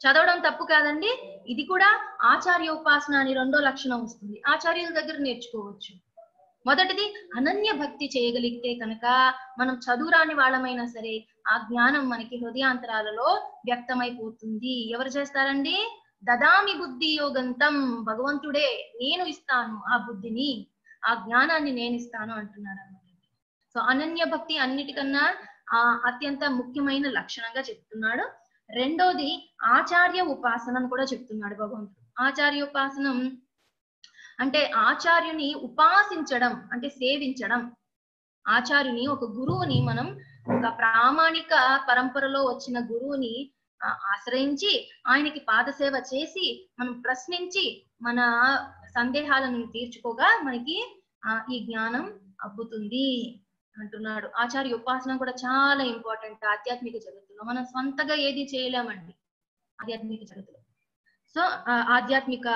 చదవడం తప్పు కాదండి. ఇది కూడా ఆచార్య ఉపాసన అని రెండో లక్షణం వస్తుంది. ఆచార్యుల దగ్గర నేర్చుకోవచ్చు. మొదటిది అనన్య భక్తి చేయగలిగితే కనుక మనం చదువురాని వాళ్ళమైనా సరే ఆ జ్ఞానం మనకి హృదయాంతరాలలో వ్యక్తమైపోతుంది ఎవరు చేస్తారండి? దదామి బుద్ధి యోగంతం భగవంతుడే నేను ఇస్తాను ఆ బుద్ధిని ఆ జ్ఞానాన్ని నేను ఇస్తాను అంటున్నాడు అనమాట సో అనన్య భక్తి అన్నిటికన్నా ఆ అత్యంత ముఖ్యమైన లక్షణంగా చెప్తున్నాడు. రెండోది ఆచార్య ఉపాసన కూడా చెప్తున్నాడు భగవంతుడు. ఆచార్య ఉపాసనం అంటే ఆచార్యుని ఉపాసించడం అంటే సేవించడం. ఆచార్యుని ఒక గురువుని మనం ఒక ప్రామాణిక పరంపరలో వచ్చిన గురువుని ఆశ్రయించి ఆయనకి పాదసేవ చేసి మనం ప్రశ్నించి మన సందేహాలను తీర్చుకోగా మనకి ఆ, ఈ జ్ఞానం అబ్బుతుంది అంటున్నాడు. ఆచార్య ఉపాసన కూడా చాలా ఇంపార్టెంట్ ఆధ్యాత్మిక జగత్తులో. మనం సొంతగా ఏది చేయలేమండి. ఆధ్యాత్మిక జగత్తులో. సో ఆధ్యాత్మిక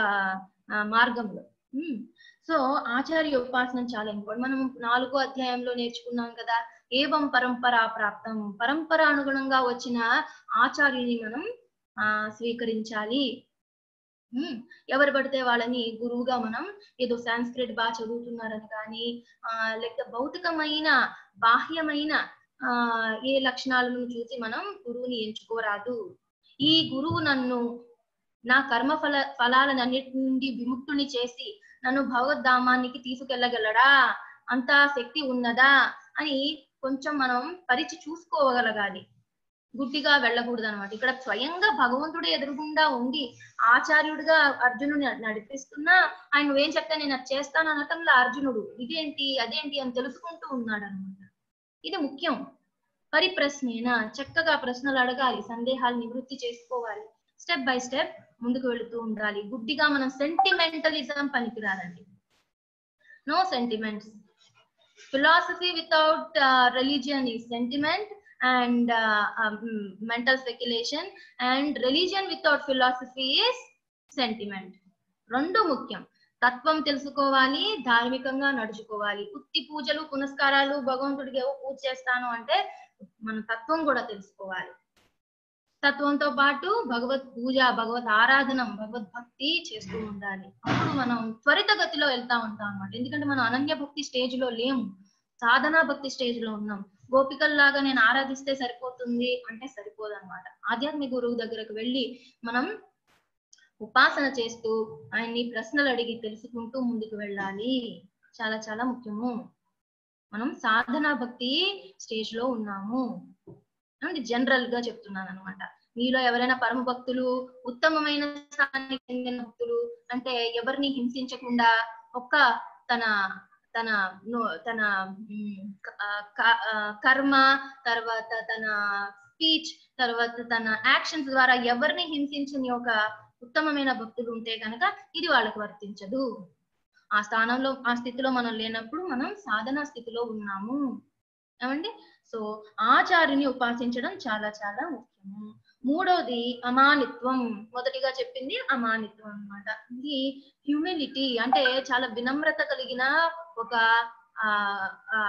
మార్గంలో. Hmm. సో ఆచార్య ఉపాసన చాలా ఇంపార్టెంట్. మనం నాలుగో అధ్యాయంలో నేర్చుకున్నాం కదా ఏవం పరంపరా ప్రాప్తం? పరంపర అనుగుణంగా వచ్చిన ఆచార్యుని మనం ఆ స్వీకరించాలి. Hmm. ఎవరు పడితే వాళ్ళని గురువుగా మనం ఏదో సాంస్క్రిట్ బాగా చదువుతున్నారని కానీ ఆ లేక భౌతికమైన బాహ్యమైన ఆ ఏ లక్షణాలను చూసి మనం గురువుని ఎంచుకోరాదు. ఈ గురువు నన్ను నా కర్మ ఫల ఫలాలన్నిటి నుండి విముక్తుని చేసి నన్ను భగవద్ధామానికి తీసుకెళ్ళగలడా అంత శక్తి ఉన్నదా? అని కొంచెం మనం పరిచి చూసుకోగలగాలి. గుడ్డిగా వెళ్ళకూడదు అనమాట ఇక్కడ స్వయంగా భగవంతుడు ఎదురుగుండా ఉండి ఆచార్యుడిగా అర్జునుని నడిపిస్తున్నా ఆయన ఏం చెప్తే నేను అది చేస్తాను అనటంలో అర్జునుడు ఇదేంటి అదేంటి అని తెలుసుకుంటూ ఉన్నాడు అనమాట ఇది ముఖ్యం. పరిప్రశ్నేనా చక్కగా ప్రశ్నలు అడగాలి సందేహాలు నివృత్తి చేసుకోవాలి. స్టెప్ బై స్టెప్ ముందుకు వెళుతూ ఉండాలి. గుడ్డిగా మనం sentimentalism పనికిరాదండి. No sentiments philosophy without religion is sentiment and mental speculation and religion without philosophy is sentiment రెండు ముఖ్యం. తత్వం తెలుసుకోవాలి ధార్మికంగా నడుచుకోవాలి. ఉత్తి పూజలు పునస్కారాలు భగవంతుడికి ఏవో పూజ చేస్తాను అంటే మన తత్వం కూడా తెలుసుకోవాలి. తత్వంతో పాటు భగవత్ పూజ భగవత్ ఆరాధనం భగవద్ భక్తి చేస్తూ ఉండాలి. అప్పుడు మనం త్వరిత గతిలో వెళ్తా ఉంటాం అన్నమాట. ఎందుకంటే మనం అనన్య భక్తి స్టేజ్లో లేము. సాధనా భక్తి స్టేజ్లో ఉన్నాం. గోపికల్లాగా నేను ఆరాధిస్తే సరిపోతుంది అంటే సరిపోదు అనమాట ఆధ్యాత్మిక గురువు దగ్గరకు వెళ్ళి మనం ఉపాసన చేస్తూ ఆయన్ని ప్రశ్నలు అడిగి తెలుసుకుంటూ ముందుకు వెళ్ళాలి. చాలా చాలా ముఖ్యము. మనం సాధనా భక్తి స్టేజ్లో ఉన్నాము. అంటే జనరల్గా చెప్తున్నాను అనమాట మీలో ఎవరైనా పరమ భక్తులు ఉత్తమమైన స్థానానికి చెందిన భక్తులు అంటే ఎవరిని హింసించకుండా ఒక్క తన తన తన కర్మ తర్వాత తన స్పీచ్ తర్వాత తన యాక్షన్స్ ద్వారా ఎవరిని హింసించని ఒక ఉత్తమమైన భక్తులు ఉంటే కనుక ఇది వాళ్ళకి వర్తించదు. ఆ స్థానంలో ఆ స్థితిలో మనం లేనప్పుడు మనం సాధనా స్థితిలో ఉన్నాము. ఏమండి? సో ఆచార్యుని ఉపాసించడం చాలా చాలా ముఖ్యము. మూడోది అమానిత్వం. మొదటిగా చెప్పింది అమానిత్వం అన్నమాట. ఇది హ్యూమిలిటీ అంటే చాలా వినమ్రత కలిగిన ఒక ఆ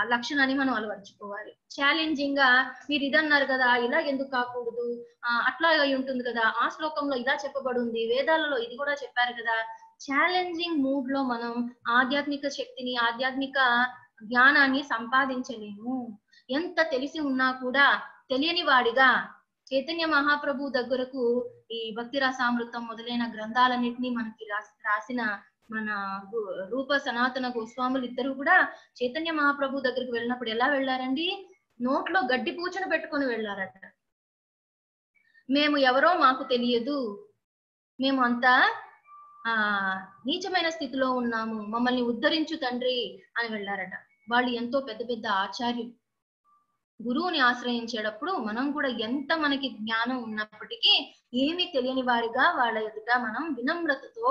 లక్షణాన్ని మనం అలవర్చుకోవాలి. ఛాలెంజింగ్గా మీరు ఇదన్నారు కదా ఇలా ఎందుకు కాకూడదు? అట్లా అయి ఉంటుంది కదా. ఆ శ్లోకంలో ఇలా చెప్పబడింది వేదాలలో ఇది కూడా చెప్పారు కదా. ఛాలెంజింగ్ మూడ్లో మనం ఆధ్యాత్మిక శక్తిని ఆధ్యాత్మిక జ్ఞానాన్ని సంపాదించలేము. ఎంత తెలిసి ఉన్నా కూడా తెలియని వాడిగా చైతన్య మహాప్రభు దగ్గరకు ఈ భక్తి రసామృతం మొదలైన గ్రంథాలన్నింటినీ మనకి రాసిన మన రూప సనాతన గోస్వాములు ఇద్దరు కూడా చైతన్య మహాప్రభు దగ్గరికి వెళ్ళినప్పుడు ఎలా వెళ్ళారండి? నోట్లో గడ్డి పూచను పెట్టుకొని వెళ్ళారట. మేము ఎవరో మాకు తెలియదు. మేము అంతా ఆ నీచమైన స్థితిలో ఉన్నాము. మమ్మల్ని ఉద్ధరించు తండ్రి అని వెళ్ళారట. వాళ్ళు ఎంతో పెద్ద పెద్ద ఆచార్యులు. గురువుని ఆశ్రయించేటప్పుడు మనం కూడా ఎంత మనకి జ్ఞానం ఉన్నప్పటికీ ఏమీ తెలియని వారిగా వాళ్ళ ఎదుట మనం వినమ్రతతో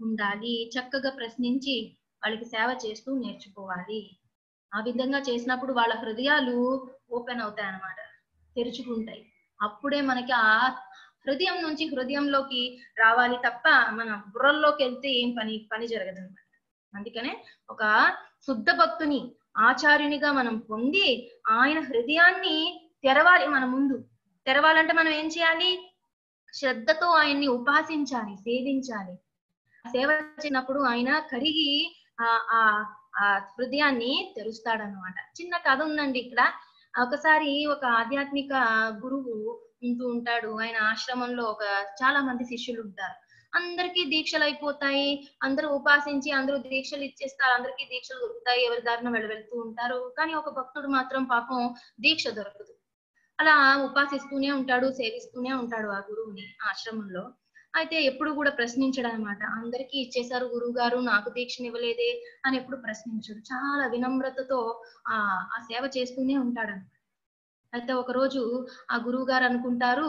ఉండాలి చక్కగా ప్రశ్నించి వాళ్ళకి సేవ చేస్తూ నేర్చుకోవాలి. ఆ విధంగా చేసినప్పుడు వాళ్ళ హృదయాలు ఓపెన్ అవుతాయి అన్నమాట తెరుచుకుంటాయి. అప్పుడే మనకి ఆ హృదయం నుంచి హృదయంలోకి రావాలి తప్ప మన బుర్రల్లోకి వెళ్తే ఏం పని పని జరగదు అనమాట అందుకనే ఒక శుద్ధ భక్తుని ఆచార్యునిగా మనం పొంది ఆయన హృదయాన్ని తెరవాలి మన ముందు. తెరవాలంటే మనం ఏం చేయాలి? శ్రద్ధతో ఆయన్ని ఉపాసించాలి సేవించాలి. సేవ చేసినప్పుడు ఆయన కరిగి ఆ ఆ ఆ హృదయాన్ని తెరుస్తాడనమాట చిన్న కథ ఉందండి ఇక్కడ. ఒకసారి ఒక ఆధ్యాత్మిక గురువు ఉంటూ ఉంటాడు. ఆయన ఆశ్రమంలో ఒక చాలా మంది శిష్యులు ఉంటారు. అందరికీ దీక్షలు అయిపోతాయి. అందరూ ఉపాసించి అందరూ దీక్షలు ఇచ్చేస్తారు. అందరికీ దీక్షలు దొరుకుతాయి. ఎవరి దారిన వెళ్ళి వెళ్తూ ఉంటారు. కానీ ఒక భక్తుడు మాత్రం పాపం దీక్ష దొరకదు. అలా ఉపాసిస్తూనే ఉంటాడు సేవిస్తూనే ఉంటాడు ఆ గురువుని ఆశ్రమంలో. అయితే ఎప్పుడు కూడా ప్రశ్నించడం అనమాట అందరికీ ఇచ్చేశారు గురువు గారు నాకు దీక్షను ఇవ్వలేదే అని ఎప్పుడు ప్రశ్నించడు. చాలా వినమ్రతతో ఆ ఆ సేవ చేస్తూనే ఉంటాడు అయితే ఒక రోజు ఆ గురువు గారు అనుకుంటారు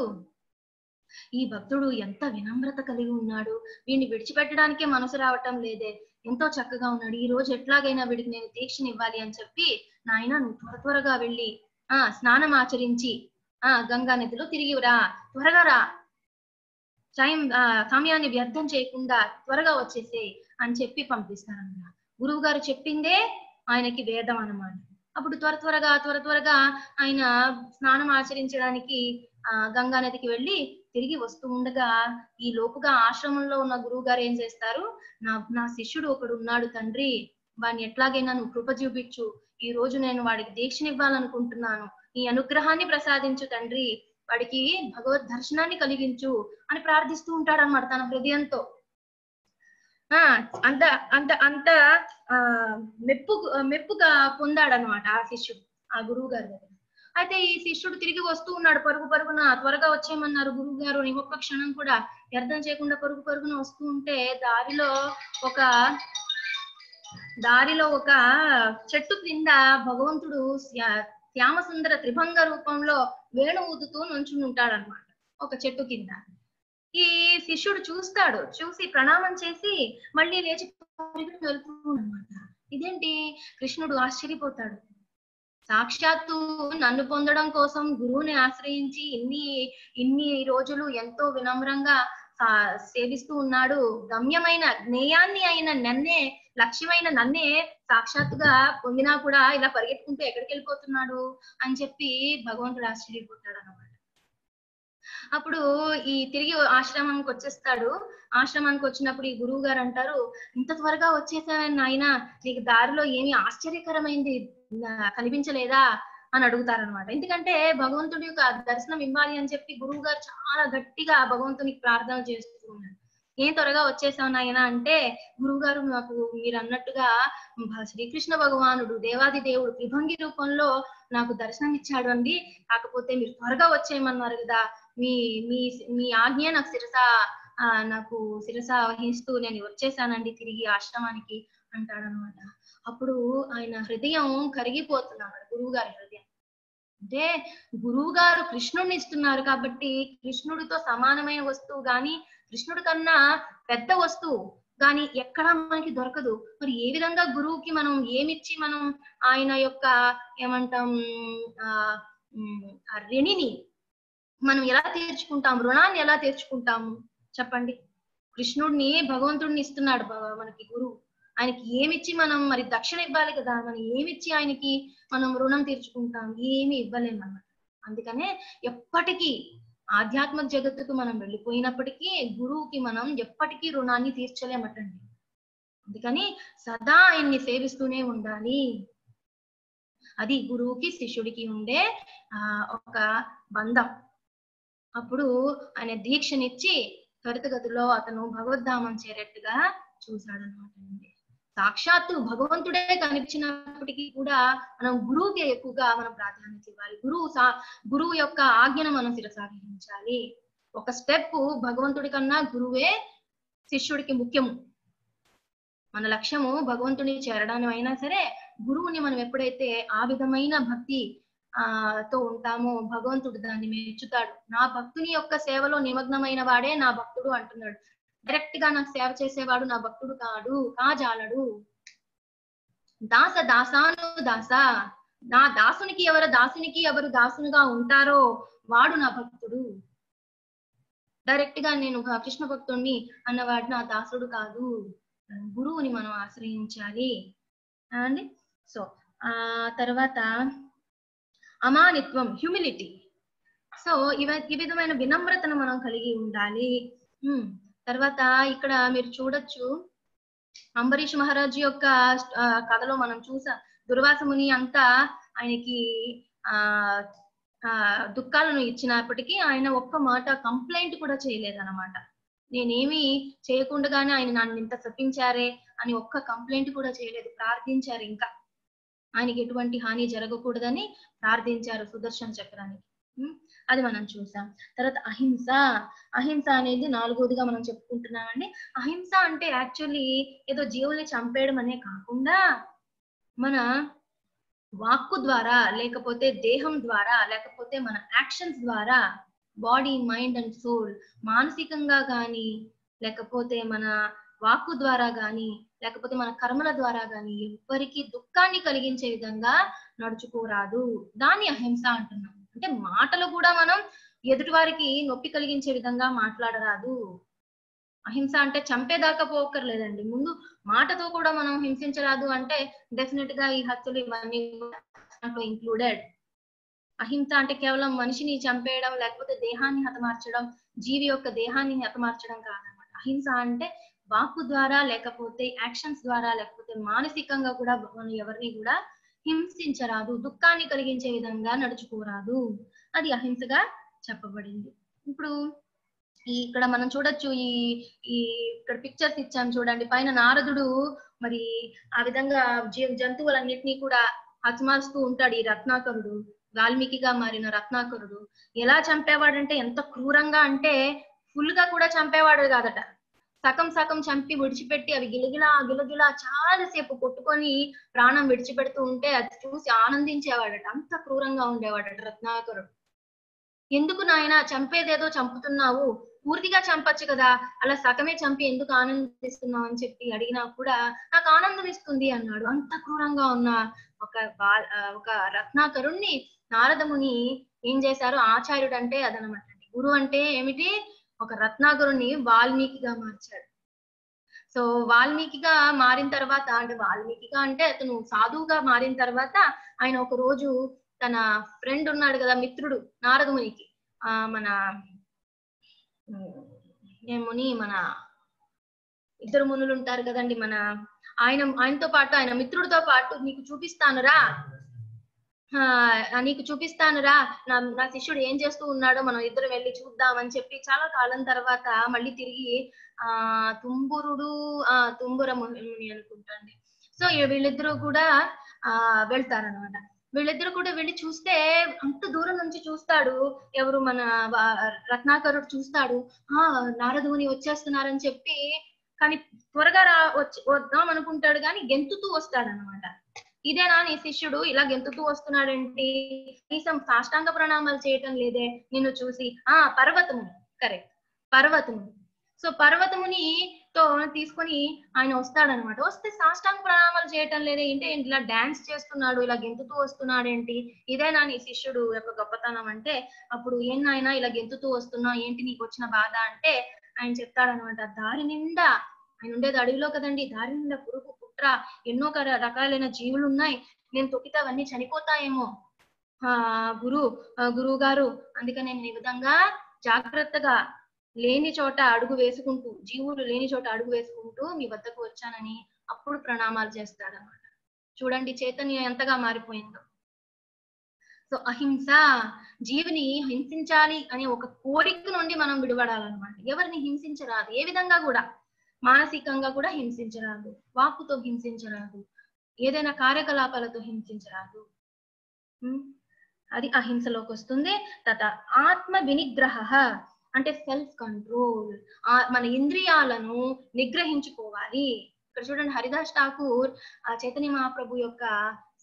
ఈ భక్తుడు ఎంత వినమ్రత కలిగి ఉన్నాడు? వీడిని విడిచిపెట్టడానికే మనసు రావటం లేదే. ఎంతో చక్కగా ఉన్నాడు. ఈ రోజు ఎట్లాగైనా వీడికి నేను దీక్షని ఇవ్వాలి అని చెప్పి నాయన నువ్వు త్వర త్వరగా వెళ్ళి ఆ స్నానం ఆచరించి ఆ గంగా నదిలో తిరిగి రా. త్వరగా రా. టైం ఆ సమయాన్ని వ్యర్థం చేయకుండా త్వరగా వచ్చేసే అని చెప్పి పంపిస్తారన్నమాట గురువు గారు చెప్పిందే ఆయనకి వేదం అన్నమాట. అప్పుడు త్వర త్వరగా త్వర త్వరగా ఆయన స్నానం ఆచరించడానికి ఆ గంగా నదికి వెళ్ళి తిరిగి వస్తూ ఉండగా ఈ లోపుగా ఆశ్రమంలో ఉన్న గురువు గారు ఏం చేస్తారు? నా నా శిష్యుడు ఒకడు ఉన్నాడు తండ్రి వాడిని ఎట్లాగైనా నువ్వు కృప చూపించు. ఈ రోజు నేను వాడికి దీక్షనివ్వాలనుకుంటున్నాను. నీ అనుగ్రహాన్ని ప్రసాదించు తండ్రి. వాడికి భగవద్ దర్శనాన్ని కలిగించు అని ప్రార్థిస్తూ ఉంటాడు అనమాట తన హృదయంతో. అంత అంత అంత ఆ మెప్పు మెప్పుగా పొందాడనమాట ఆ శిష్యుడు ఆ గురువు గారి దగ్గర. అయితే ఈ శిష్యుడు తిరిగి వస్తూ ఉన్నాడు పరుగు పరుగున త్వరగా వచ్చేయమన్నారు గురువు గారు నీ ఒక్క క్షణం కూడా వ్యర్థం చేయకుండా పరుగు పరుగున వస్తూ ఉంటే దారిలో ఒక దారిలో ఒక చెట్టు క్రింద భగవంతుడు శ్యా- శ్యామసుందర త్రిభంగ రూపంలో వేణు ఊదుతూ నుంచుని ఉంటాడనమాట. ఒక చెట్టు కింద ఈ శిష్యుడు చూస్తాడు చూసి ప్రణామం చేసి మళ్ళీ లేచి వెళ్తున్నాడు వెళ్తూ అనమాట ఇదేంటి? కృష్ణుడు ఆశ్చర్యపోతాడు. సాక్షాత్తు నన్ను పొందడం కోసం గురువుని ఆశ్రయించి ఇన్ని ఇన్ని రోజులు ఎంతో వినమ్రంగా సేవిస్తూ ఉన్నాడు. గమ్యమైన జ్ఞేయాన్ని అయిన నన్నే లక్ష్యమైన నన్నే సాక్షాత్తుగా పొందినా కూడా ఇలా పరిగెత్తుకుంటూ ఎక్కడికి వెళ్ళిపోతున్నాడు అని చెప్పి భగవంతుడు ఆశ్చర్యపోతాడు అనమాట అప్పుడు ఈ తిరిగి ఆశ్రమానికి వచ్చేస్తాడు. ఆశ్రమానికి వచ్చినప్పుడు ఈ గురువు గారు అంటారు ఇంత త్వరగా వచ్చేసావని నాయన నీకు దారిలో ఏమి ఆశ్చర్యకరమైంది కనిపించలేదా? అని అడుగుతారనమాట ఎందుకంటే భగవంతుడి యొక్క దర్శనం ఇవ్వాలి అని చెప్పి గురువు గారు చాలా గట్టిగా భగవంతునికి ప్రార్థన చేస్తూ ఉన్నారు. ఏం త్వరగా వచ్చేసావు నాయన? అంటే గురువు గారు నాకు మీరు అన్నట్టుగా శ్రీకృష్ణ భగవానుడు దేవాది దేవుడు త్రిభంగి రూపంలో నాకు దర్శనం ఇచ్చాడు అండి. కాకపోతే మీరు త్వరగా వచ్చేయమన్నారు కదా మీ మీ మీ ఆజ్ఞ నాకు శిరస ఆ, నాకు శిరస వహిస్తూ నేను వచ్చేసానండి తిరిగి ఆశ్రమానికి అంటాడనమాట. అప్పుడు ఆయన హృదయం కరిగిపోతున్నాడు గురువు గారి హృదయం. అంటే గురువు గారు కృష్ణుడిని ఇస్తున్నారు కాబట్టి కృష్ణుడితో సమానమైన వస్తువు గాని కృష్ణుడి కన్నా పెద్ద వస్తువు కానీ ఎక్కడ మనకి దొరకదు. మరి ఏ విధంగా గురువుకి మనం ఏమిచ్చి మనం ఆయన యొక్క ఏమంటాం ఆ రిణిని మనం ఎలా తీర్చుకుంటాం? రుణాన్ని ఎలా తీర్చుకుంటాము? చెప్పండి. కృష్ణుడిని భగవంతుడిని ఇస్తున్నాడు భగ- మనకి గురువు ఆయనకి ఏమిచ్చి మనం మరి దక్షిణ ఇవ్వాలి కదా? మనం ఏమిచ్చి ఆయనకి మనం రుణం తీర్చుకుంటాం? ఏమి ఇవ్వలేము అన్నమాట. అందుకనే ఎప్పటికీ ఆధ్యాత్మిక జగత్తుకు మనం వెళ్ళిపోయినప్పటికీ గురువుకి మనం ఎప్పటికీ రుణాన్ని తీర్చలేమటండి. అందుకని సదా ఆయన్ని సేవిస్తూనే ఉండాలి. అది గురువుకి శిష్యుడికి ఉండే ఆ ఒక బంధం. అప్పుడు ఆయన దీక్షనిచ్చి త్వరితగతిలో అతను భగవద్ధామం చేరేట్టుగా చూశాడనమాట అండి సాక్షాత్తు భగవంతుడే కనిపించినప్పటికీ కూడా మనం గురువుకి ఎక్కువగా మనం ప్రాధాన్యత ఇవ్వాలి. గురువు సా గురువు యొక్క ఆజ్ఞను మనం శిరసాగించాలి ఒక స్టెప్ భగవంతుడి కన్నా గురువే శిష్యుడికి ముఖ్యము. మన లక్ష్యము భగవంతుని చేరడానికి అయినా సరే గురువుని మనం ఎప్పుడైతే ఆ విధమైన భక్తి ఆ తో ఉంటామో. భగవంతుడు దాన్ని మెచ్చుతాడు. నా భక్తుని యొక్క సేవలో నిమగ్నమైన వాడే నా భక్తుడు అంటున్నాడు. డైరెక్ట్గా నాకు సేవ చేసేవాడు నా భక్తుడు కాడు. కాజాలడు దాస దాసాను దాస. నా దాసునికి ఎవరు దాసునికి ఎవరు దాసునిగా ఉంటారో వాడు నా భక్తుడు. డైరెక్ట్గా నేను కృష్ణ భక్తుడిని అన్నవాడు నా దాసుడు కాదు. గురువుని మనం ఆశ్రయించాలి. అండి? సో ఆ తర్వాత అమానిత్వం హ్యూమిలిటీ సో ఇవ ఈ విధమైన వినమ్రతను మనం కలిగి ఉండాలి. తర్వాత ఇక్కడ మీరు చూడొచ్చు అంబరీష్ మహారాజ్ యొక్క కథలో మనం చూసా దుర్వాస ముని అంతా ఆయనకి ఆ ఆ దుఃఖాలను ఇచ్చినప్పటికీ ఆయన ఒక్క మాట కంప్లైంట్ కూడా చేయలేదన్నమాట. నేనేమి చేయకుండానే ఆయన నన్ను ఇంత శపించారే అని ఒక్క కంప్లైంట్ కూడా చేయలేదు ప్రార్థించారు ఇంకా. ఆయనకి ఎటువంటి హాని జరగకూడదని ప్రార్థించారు సుదర్శన చక్రానికి. అది మనం చూసాం. తర్వాత అహింస. అహింస అనేది నాలుగోదిగా మనం చెప్పుకుంటున్నామండి. అహింస అంటే యాక్చువల్లీ ఏదో జీవుల్ని చంపేయడం అనే కాకుండా మన వాక్కు ద్వారా లేకపోతే దేహం ద్వారా లేకపోతే మన యాక్షన్స్ ద్వారా బాడీ మైండ్ అండ్ సోల్ మానసికంగా కానీ లేకపోతే మన వాక్కు ద్వారా గాని లేకపోతే మన కర్మల ద్వారా గాని ఎవ్వరికి దుఃఖాన్ని కలిగించే విధంగా నడుచుకోరాదు. దాన్ని అహింస అంటున్నాం. అంటే మాటలు కూడా మనం ఎదుటి వారికి నొప్పి కలిగించే విధంగా మాట్లాడరాదు. అహింస అంటే చంపేదాకా పోకర్లేదండి ముందు మాటతో కూడా మనం హింసించరాదు అంటే డెఫినెట్గా ఈ హత్యలు ఇవన్నీ ఇంక్లూడెడ్ అహింస అంటే కేవలం మనిషిని చంపేయడం లేకపోతే దేహాన్ని హతమార్చడం జీవి యొక్క దేహాన్ని హతమార్చడం కాదనమాట. అహింస అంటే వాక్కు ద్వారా లేకపోతే యాక్షన్స్ ద్వారా లేకపోతే మానసికంగా కూడా మనం ఎవరిని కూడా హింసించరాదు దుఃఖాన్ని కలిగించే విధంగా నడుచుకోరాదు. అది అహింసగా చెప్పబడింది. ఇప్పుడు ఈ ఇక్కడ మనం చూడొచ్చు ఈ ఈ ఇక్కడ పిక్చర్స్ ఇచ్చాను చూడండి. పైన నారదుడు మరి ఆ విధంగా జంతువులన్నింటినీ కూడా హతమారుస్తూ ఉంటాడు ఈ రత్నాకరుడు. వాల్మీకిగా మారిన రత్నాకరుడు. ఎలా చంపేవాడంటే ఎంత క్రూరంగా అంటే ఫుల్గా కూడా చంపేవాడు కాదట. సగం సగం చంపి విడిచిపెట్టి అవి గిలగిలా గిలగిలా చాలాసేపు కొట్టుకొని ప్రాణం విడిచిపెడుతూ ఉంటే అది చూసి ఆనందించేవాడట. అంత క్రూరంగా ఉండేవాడట రత్నాకరుడు. ఎందుకు నాయన చంపేదేదో చంపుతున్నావు. పూర్తిగా చంపచ్చు కదా. అలా సగమే చంపి ఎందుకు ఆనందిస్తున్నావు అని చెప్పి అడిగినా కూడా నాకు ఆనందం ఇస్తుంది అన్నాడు. అంత క్రూరంగా ఉన్న ఒక బాల ఒక రత్నాకరుణ్ణి నారదముని ఏం చేశారు? ఆచార్యుడు అంటే అదనమాట గురువు అంటే ఏమిటి? ఒక రత్నాకరుణ్ణి వాల్మీకిగా మార్చాడు. సో వాల్మీకిగా మారిన తర్వాత అంటే వాల్మీకిగా అంటే అతను సాధువుగా మారిన తర్వాత ఆయన ఒక రోజు తన ఫ్రెండ్ ఉన్నాడు కదా మిత్రుడు నారదమునికి ఆ మన ఉమ్, ముని మన ఇద్దరు మునులు ఉంటారు కదండి మన ఆయన ఆయనతో పాటు ఆయన మిత్రుడితో పాటు నీకు చూపిస్తానురా. నీకు చూపిస్తానురా. నా నా శిష్యుడు ఏం చేస్తూ ఉన్నాడో మనం ఇద్దరు వెళ్ళి చూద్దామని చెప్పి చాలా కాలం తర్వాత మళ్ళీ తిరిగి ఆ తుంబురుడు ఆ తుంబుర ముని అనుకుంటాండి సో వీళ్ళిద్దరూ కూడా ఆ వెళ్తారనమాట వీళ్ళిద్దరు కూడా వెళ్ళి చూస్తే అంత దూరం నుంచి చూస్తాడు. ఎవరు మన రత్నాకరుడు చూస్తాడు. ఆ నారదుని వచ్చేస్తున్నారని చెప్పి కానీ త్వరగా రా వచ్చి వద్దాం అనుకుంటాడు కానీ గెంతుతూ వస్తాడనమాట ఇదేనా నీ శిష్యుడు ఇలా గెంతుతూ వస్తున్నాడేంటి కనీసం సాష్టాంగ ప్రణామాలు చేయటం లేదే నిన్ను చూసి. ఆ పర్వతము కరెక్ట్ పర్వతము సో పర్వతముని తో తీసుకొని ఆయన వస్తాడనమాట వస్తే సాష్టాంగ ప్రణామాలు చేయటం లేదే ఏంటి? ఇలా డాన్స్ చేస్తున్నాడు ఇలా గెంతుతూ వస్తున్నాడేంటి? ఇదేనా నీ శిష్యుడు యొక్క గొప్పతనం అంటే అప్పుడు ఏం నాయనా ఇలా గెంతుతూ వస్తున్నా ఏంటి నీకు వచ్చిన బాధ అంటే ఆయన చెప్తాడనమాట దారి నిండా ఆయన ఉండేది అడవిలో కదండి దారి నిండా పురుగు. పుట్ర ఎన్నో రకాలైన జీవులు ఉన్నాయి నేను తొక్కితే అవన్నీ చనిపోతాయేమో. ఆ గురు గురువు గారు అందుకని నేను ఈ విధంగా జాగ్రత్తగా లేని చోట అడుగు వేసుకుంటూ జీవులు లేని చోట అడుగు వేసుకుంటూ మీ వద్దకు వచ్చానని అప్పుడు ప్రణామాలు చేస్తాడనమాట చూడండి చైతన్యం ఎంతగా మారిపోయిందో. సో అహింస జీవిని హింసించాలి అనే ఒక కోరిక నుండి మనం విడబడాలన్నమాట ఎవరిని హింసించరాదు. ఏ విధంగా కూడా. మానసికంగా కూడా హింసించరాదు వాక్కుతో హింసించరాదు ఏదైనా కార్యకలాపాలతో హింసించరాదు. అది అహింసలోకి వస్తుంది. తత ఆత్మ వినిగ్రహ అంటే సెల్ఫ్ కంట్రోల్ మన ఇంద్రియాలను నిగ్రహించుకోవాలి. ఇక్కడ చూడండి హరిదాస్ ఠాకూర్ ఆ చైతన్య మహాప్రభు యొక్క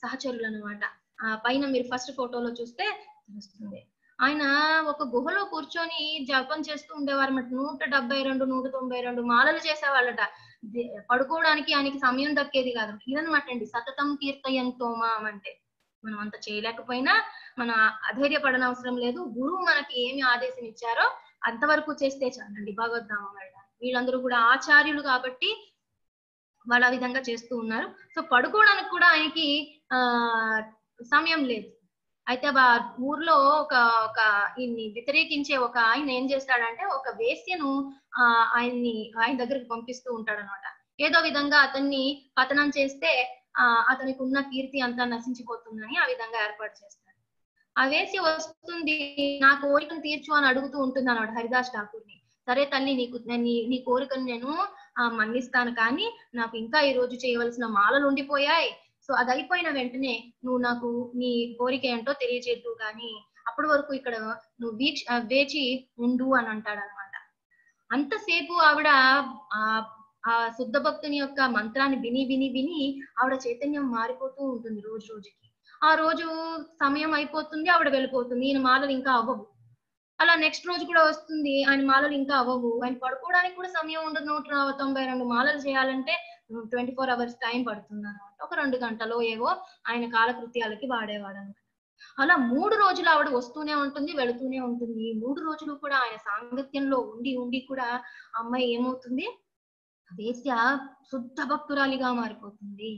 సహచరులు అనమాట ఆ పైన మీరు ఫస్ట్ ఫోటోలో చూస్తే తెలుస్తుంది. ఆయన ఒక గుహలో కూర్చొని జపం చేస్తూ ఉండేవారన్నమాట. నూట డెబ్బై రెండు నూట తొంభై రెండు మాలలు చేసేవాళ్ళట. పడుకోవడానికి ఆయనకి సమయం దక్కేది కాదు. ఇదనమాట అండి సతతం కీర్తయంతోమాం అంటే. మనం అంత చేయలేకపోయినా మన అధైర్యపడనవసరం లేదు. గురువు మనకి ఏమి ఆదేశం ఇచ్చారో అంతవరకు చేస్తే చాలండి భగవద్ధామం వీళ్ళందరూ కూడా ఆచార్యులు కాబట్టి వాళ్ళ విధంగా చేస్తూ ఉన్నారు. సో పడుకోవడానికి కూడా ఆయనకి ఆ సమయం లేదు. అయితే బా ఊర్లో ఒక ఒక ఈయన్ని వ్యతిరేకించే ఒక ఆయన ఏం చేస్తాడంటే ఒక వేశ్యను ఆ ఆయన్ని ఆయన దగ్గరికి పంపిస్తూ ఉంటాడు అనమాట ఏదో విధంగా అతన్ని పతనం చేస్తే ఆ అతనికి ఉన్న కీర్తి అంతా నశించిపోతుందని ఆ విధంగా ఏర్పాటు చేస్తాడు. ఆ వేసి వస్తుంది నా కోరికను తీర్చు అని అడుగుతూ ఉంటుంది అన్నాడు హరిదాస్ ఠాకూర్ని. సరే తల్లి నీకు నీ నీ కోరికను నేను ఆ, మన్నిస్తాను. కానీ నాకు ఇంకా ఈ రోజు చేయవలసిన మాలలు ఉండిపోయాయి. సో అది అయిపోయిన వెంటనే నువ్వు నాకు నీ కోరిక ఏంటో తెలియజేద్దు కానీ అప్పటి వరకు ఇక్కడ నువ్వు వీక్ష వేచి ఉండు అని అంటాడు అనమాట అంతసేపు ఆవిడ ఆ ఆ శుద్ధ భక్తుని యొక్క మంత్రాన్ని విని విని విని ఆవిడ చైతన్యం మారిపోతూ ఉంటుంది రోజు రోజుకి. ఆ రోజు సమయం అయిపోతుంది ఆవిడ వెళ్ళిపోతుంది. ఈయన మాలలు ఇంకా అవ్వవు. అలా నెక్స్ట్ రోజు కూడా వస్తుంది ఆయన మాలలు ఇంకా అవ్వవు. ఆయన పడుకోవడానికి కూడా సమయం ఉండదు. నూట తొంభై రెండు మాలలు చేయాలంటే ట్వంటీ ఫోర్ అవర్స్ టైం పడుతుంది అనమాట ఒక రెండు గంటలో ఏవో ఆయన కాలకృత్యాలకి వాడేవాడు అనమాట అలా మూడు రోజులు ఆవిడ వస్తూనే ఉంటుంది వెళుతూనే ఉంటుంది. ఈ మూడు రోజులు కూడా ఆయన సాంగత్యంలో ఉండి ఉండి కూడా అమ్మాయి ఏమవుతుంది? వేశ్య శుద్ధ భక్తురాలిగా మారిపోతుంది.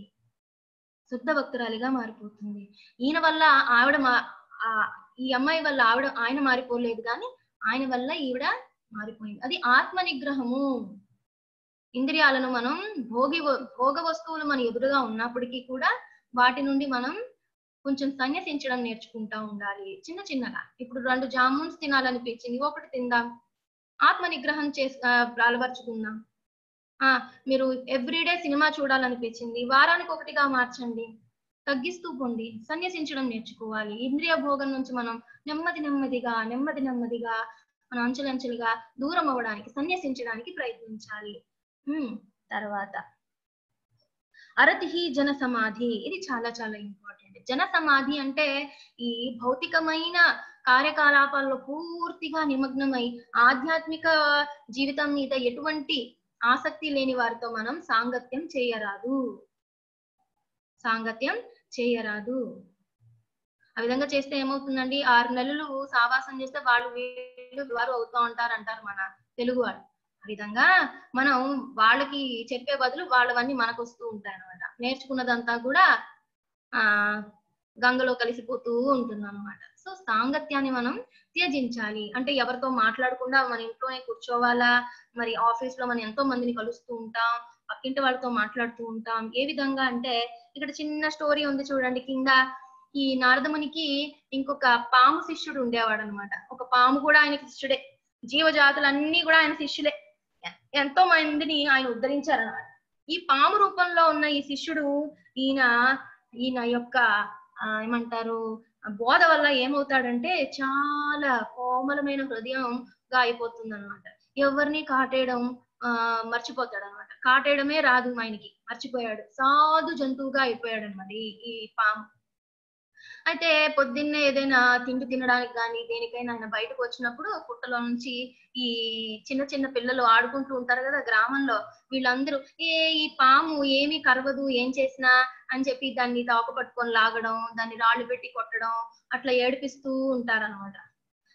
శుద్ధ భక్తురాలిగా మారిపోతుంది. ఈయన వల్ల ఆవిడ మా ఈ అమ్మాయి వల్ల ఆవిడ ఆయన మారిపోలేదు కానీ ఆయన వల్ల ఈవిడ మారిపోయింది. అది ఆత్మ నిగ్రహము ఇంద్రియాలను మనం భోగి భోగ వస్తువులు మన ఎదురుగా ఉన్నప్పటికీ కూడా వాటి నుండి మనం కొంచెం సన్యసించడం నేర్చుకుంటా ఉండాలి. చిన్న చిన్నగా. ఇప్పుడు రెండు జామున్స్ తినాలనిపించింది. ఒకటి తిందాం. ఆత్మ నిగ్రహం చేసి ఆ, అలవర్చుకుందాం. ఆ మీరు ఎవ్రీడే సినిమా చూడాలనిపించింది. వారానికి ఒకటిగా మార్చండి. తగ్గిస్తూ పొండి. సన్యసించడం నేర్చుకోవాలి. ఇంద్రియ భోగం నుంచి మనం నెమ్మది నెమ్మదిగా నెమ్మది నెమ్మదిగా మనం అంచెలంచెలుగా దూరం అవ్వడానికి సన్యసించడానికి ప్రయత్నించాలి. తర్వాత. అరతిహి జన సమాధి ఇది చాలా చాలా ఇంపార్టెంట్. జన సమాధి అంటే ఈ భౌతికమైన కార్యకలాపాల్లో పూర్తిగా నిమగ్నమై ఆధ్యాత్మిక జీవితం మీద ఎటువంటి ఆసక్తి లేని వారితో మనం సాంగత్యం చేయరాదు. సాంగత్యం చేయరాదు. ఆ విధంగా చేస్తే ఏమవుతుందండి? ఆరు నెలలు సావాసం చేస్తే వాళ్ళు వీళ్ళు వారు అవుతూ ఉంటారు అంటారు మన తెలుగు వాళ్ళు. విధంగా మనం వాళ్ళకి చెప్పే బదులు వాళ్ళవన్నీ మనకు వస్తూ ఉంటాయి అనమాట నేర్చుకున్నదంతా కూడా ఆ గంగలో కలిసిపోతూ ఉంటుంది అనమాట సో సాంగత్యాన్ని మనం త్యజించాలి. అంటే ఎవరితో మాట్లాడకుండా మన ఇంట్లోనే కూర్చోవాలా? మరి ఆఫీస్లో మనం ఎంతో మందిని కలుస్తూ ఉంటాం పక్కింటి వాళ్ళతో మాట్లాడుతూ ఉంటాం. ఏ విధంగా అంటే ఇక్కడ చిన్న స్టోరీ ఉంది చూడండి. కింద ఈ నారదమునికి ఇంకొక పాము శిష్యుడు ఉండేవాడు అనమాట ఒక పాము కూడా ఆయనకి శిష్యుడే. జీవజాతులన్నీ కూడా ఆయన శిష్యులే. ఎంతో మందిని ఆయన ఉద్ధరించారన్నమాట ఈ పాము రూపంలో ఉన్న ఈ శిష్యుడు ఈయన ఈయన యొక్క ఏమంటారు బోధ వల్ల ఏమవుతాడంటే చాలా కోమలమైన హృదయంగా అయిపోతుంది అనమాట ఎవరిని కాటేయడం ఆ మర్చిపోతాడు అనమాట కాటేయడమే రాదు ఆయనకి. మర్చిపోయాడు. సాధు జంతువుగా అయిపోయాడు అనమాట ఈ పాము. అయితే పొద్దున్నే ఏదైనా తిండి తినడానికి కానీ దేనికైనా ఆయన బయటకు వచ్చినప్పుడు పుట్టలో నుంచి ఈ చిన్న చిన్న పిల్లలు ఆడుకుంటూ ఉంటారు కదా గ్రామంలో వీళ్ళందరూ ఏ ఈ పాము ఏమి కరవదు ఏం చేసినా? అని చెప్పి దాన్ని తాకు పట్టుకొని లాగడం దాన్ని రాళ్ళు పెట్టి కొట్టడం అట్లా ఏడిపిస్తూ ఉంటారన్నమాట.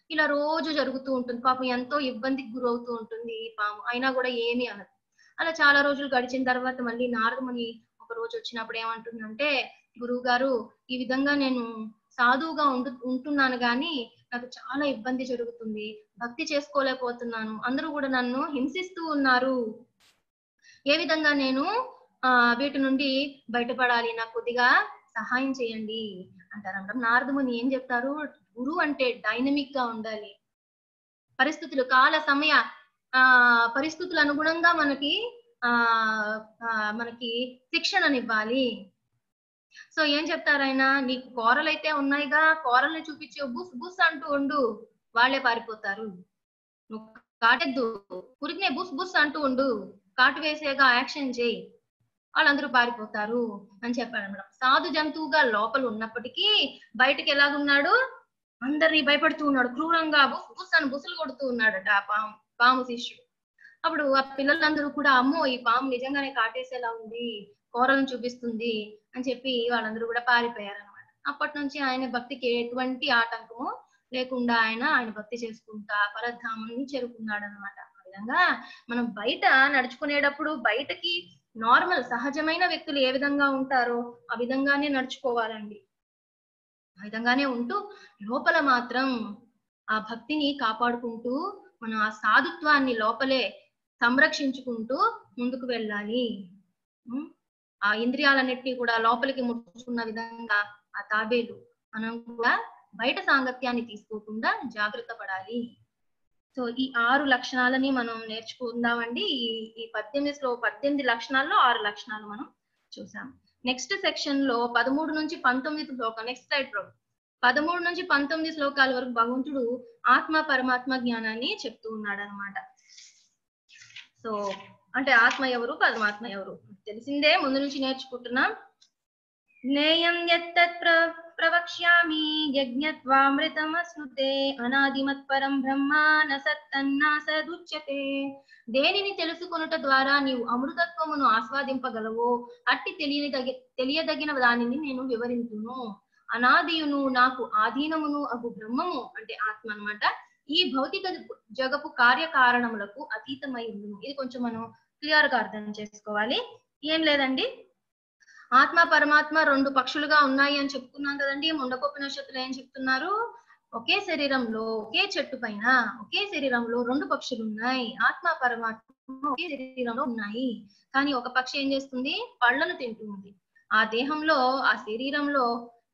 ఇలా రోజు జరుగుతూ ఉంటుంది. పాపం ఎంతో ఇబ్బందికి గురవుతూ ఉంటుంది ఈ పాము. అయినా కూడా ఏమీ అనదు. అలా చాలా రోజులు గడిచిన తర్వాత మళ్ళీ నారదముని ఒక రోజు వచ్చినప్పుడు ఏమంటుందంటే గురువు గారు ఈ విధంగా నేను సాధువుగా ఉంటు ఉంటున్నాను కానీ నాకు చాలా ఇబ్బంది జరుగుతుంది. భక్తి చేసుకోలేకపోతున్నాను. అందరూ కూడా నన్ను హింసిస్తూ ఉన్నారు. ఏ విధంగా నేను ఆ వీటి నుండి బయటపడాలి? నాకు కొద్దిగా సహాయం చేయండి అంటారు. నారదముని ఏం చెప్తారు? గురువు అంటే డైనమిక్గా ఉండాలి. పరిస్థితులు కాల సమయ ఆ పరిస్థితులు అనుగుణంగా మనకి ఆ ఆ, మనకి శిక్షణనివ్వాలి. సో ఏం చెప్తారు ఆయన? నీకు అయితే ఉన్నాయిగా కూరల్ని చూపించి బుస్ బుస్ అంటూ ఉండు వాళ్ళే పారిపోతారు. నువ్వు కాటెద్దు పురికినే బుస్ బుస్ అంటూ ఉండు కాటు వేసేగా యాక్షన్ చేయి వాళ్ళందరూ పారిపోతారు అని చెప్పాడు మేడం. సాధు జంతువుగా లోపల ఉన్నప్పటికీ బయటకి ఎలాగున్నాడు? అందరినీ భయపడుతూ ఉన్నాడు. క్రూరంగా బుస్ బుస్ అని బుసులు కొడుతూ ఉన్నాడట ఆ పాము పాము శిష్యుడు. అప్పుడు ఆ పిల్లలందరూ కూడా అమ్మో ఈ పాము నిజంగానే కాటేసేలా ఉంది. కూరలను చూపిస్తుంది అని చెప్పి వాళ్ళందరూ కూడా పారిపోయారు అనమాట అప్పటి నుంచి ఆయన భక్తికి ఎటువంటి ఆటంకము లేకుండా ఆయన ఆయన భక్తి చేసుకుంటా పరధామాన్ని చేరుకున్నాడు అనమాట ఆ విధంగా మనం బయట నడుచుకునేటప్పుడు బయటకి నార్మల్ సహజమైన వ్యక్తులు ఏ విధంగా ఉంటారో ఆ విధంగానే నడుచుకోవాలండి. ఆ విధంగానే ఉంటూ లోపల మాత్రం ఆ భక్తిని కాపాడుకుంటూ మనం ఆ సాధుత్వాన్ని లోపలే సంరక్షించుకుంటూ ముందుకు వెళ్ళాలి. ఆ ఇంద్రియాలన్నిటినీ కూడా లోపలికి ముట్టుకున్న విధంగా ఆ తాబేలు మనం కూడా బయట సాంగత్యాన్ని తీసుకోకుండా జాగ్రత్త పడాలి. సో ఈ ఆరు లక్షణాలని మనం నేర్చుకుందామండి. ఈ ఈ పద్దెనిమిది స్లో పద్దెనిమిది లక్షణాల్లో ఆరు లక్షణాలు మనం చూసాం. నెక్స్ట్ సెక్షన్లో పదమూడు నుంచి పంతొమ్మిది శ్లోకం నెక్స్ట్ స్లైడ్ ప్రో పదమూడు నుంచి పంతొమ్మిది శ్లోకాల వరకు భగవంతుడు ఆత్మ పరమాత్మ జ్ఞానాన్ని చెప్తూ ఉన్నాడు అనమాట సో అంటే ఆత్మ ఎవరు పరమాత్మ ఎవరు? తెలిసిందే ముందు నుంచి నేర్చుకుంటున్నాం. జ్ఞేయం యత్తత్ ప్ర ప్రవక్ష్యామి యజ్ఞత్వామృతమశ్నుతే అనాదిమత్ పరం బ్రహ్మ నసత్తన్నా సదుచ్యతే. దేనిని తెలుసుకొనుట ద్వారా నీవు అమృతత్వమును ఆస్వాదింపగలవో అట్టి తెలియదగి తెలియదగిన దానిని నేను వివరించును అనాదియును నాకు ఆధీనమును అగు బ్రహ్మము అంటే ఆత్మ అన్నమాట ఈ భౌతిక జగపు కార్యకారణములకు అతీతమై ఉండును. ఇది కొంచెం మనం క్లియర్గా అర్థం చేసుకోవాలి. ఏం లేదండి? ఆత్మ పరమాత్మ రెండు పక్షులుగా ఉన్నాయి అని చెప్పుకున్నాం కదండి. ముండకోపనిషత్తులు ఏం చెప్తున్నారు? ఒకే శరీరంలో ఒకే చెట్టు పైన ఒకే శరీరంలో రెండు పక్షులు ఉన్నాయి. ఆత్మ పరమాత్మ ఒకే శరీరంలో ఉన్నాయి. కానీ ఒక పక్షి ఏం చేస్తుంది? పళ్ళను తింటుంది ఆ దేహంలో ఆ శరీరంలో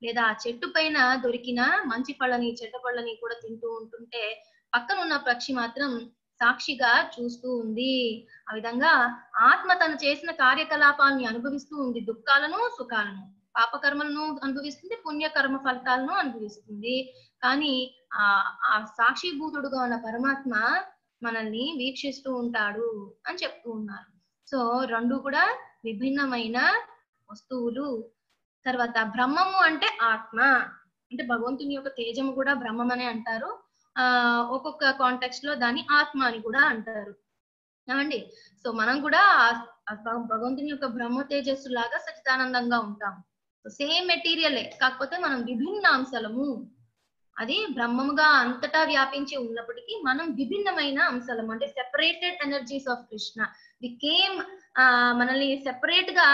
లేదా ఆ చెట్టు పైన దొరికిన మంచి పళ్ళని చెడ్డ పళ్ళని కూడా తింటూ ఉంటుంటే పక్కన ఉన్న పక్షి మాత్రం సాక్షిగా చూస్తూ ఉంది. ఆ విధంగా ఆత్మ తను చేసిన కార్యకలాపాలని అనుభవిస్తూ ఉంది. దుఃఖాలను సుఖాలను పాపకర్మలను అనుభవిస్తుంది. పుణ్యకర్మ ఫలితాలను అనుభవిస్తుంది. కానీ ఆ ఆ సాక్షిభూతుడుగా ఉన్న పరమాత్మ మనల్ని వీక్షిస్తూ ఉంటాడు అని చెప్తూ ఉన్నారు. సో రెండు కూడా విభిన్నమైన వస్తువులు. తర్వాత బ్రహ్మము అంటే ఆత్మ. అంటే భగవంతుని యొక్క తేజము కూడా బ్రహ్మం అనే అంటారు. ఆ ఒక్కొక్క కాంటెక్స్ట్లో దాన్ని ఆత్మ అని కూడా అంటారు. ఏమండి? సో మనం కూడా భగవంతుని యొక్క బ్రహ్మ తేజస్సు లాగా సచిదానందంగా ఉంటాం. సేమ్ మెటీరియలే కాకపోతే మనం విభిన్న అంశాలము అది బ్రహ్మముగా అంతటా వ్యాపించి ఉన్నప్పటికీ మనం విభిన్నమైన అంశాలము అంటే separated energies of Krishna the came ఆ మనల్ని సెపరేట్గా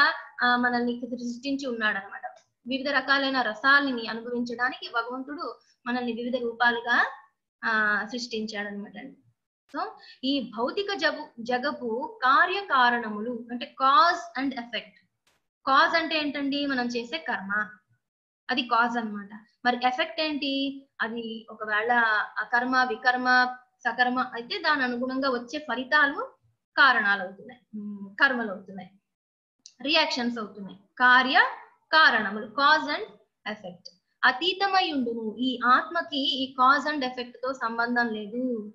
ఆ మనల్ని సృష్టించి ఉన్నాడు అనమాట వివిధ రకాలైన రసాలని అనుభవించడానికి భగవంతుడు మనల్ని వివిధ రూపాలుగా ఆ సృష్టించాడు అనమాట సో ఈ భౌతిక జగు జగపు కార్యకారణములు అంటే కాజ్ అండ్ ఎఫెక్ట్ కాజ్ అంటే ఏంటండి? మనం చేసే కర్మ. అది కాజ్ అన్నమాట. మరి ఎఫెక్ట్ ఏంటి? అది ఒకవేళ అకర్మ వికర్మ సకర్మ అయితే దాని అనుగుణంగా వచ్చే ఫలితాలు కారణాలు అవుతున్నాయి కర్మలు అవుతున్నాయి. రియాక్షన్స్ అవుతున్నాయి. కార్య కారణములు కాజ్ అండ్ ఎఫెక్ట్ అతీతమై ఉండును ఈ ఆత్మకి ఈ కాజ్ అండ్ ఎఫెక్ట్తో సంబంధం లేదు.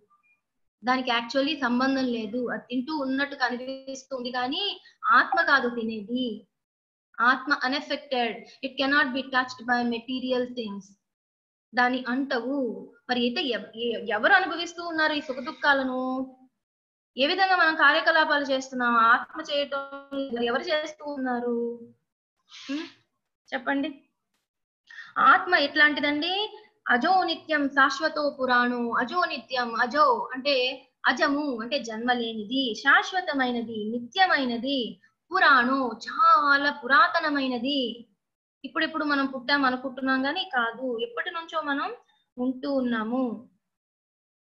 దానికి యాక్చువల్లీ సంబంధం లేదు. అది తింటూ ఉన్నట్టు కనిపిస్తుంది కానీ ఆత్మ కాదు తినేది. ఆత్మ unaffected it cannot be touched by material things దాని అంటవు. మరి అయితే ఎవరు అనుభవిస్తూ ఉన్నారు ఈ సుఖ దుఃఖాలను? ఏ విధంగా మనం కార్యకలాపాలు చేస్తున్నాం? ఆత్మ చేయటం ఎవరు చేస్తూ ఉన్నారు? చెప్పండి. ఆత్మ ఎట్లాంటిదండి? అజో నిత్యం శాశ్వతో పురాణు అజో నిత్యం అజో అంటే అజము అంటే జన్మ లేనిది శాశ్వతమైనది నిత్యమైనది పురాణు చాలా పురాతనమైనది. ఇప్పుడిప్పుడు మనం పుట్టాం అనుకుంటున్నాం కానీ కాదు ఎప్పటి నుంచో మనం ఉంటూ ఉన్నాము.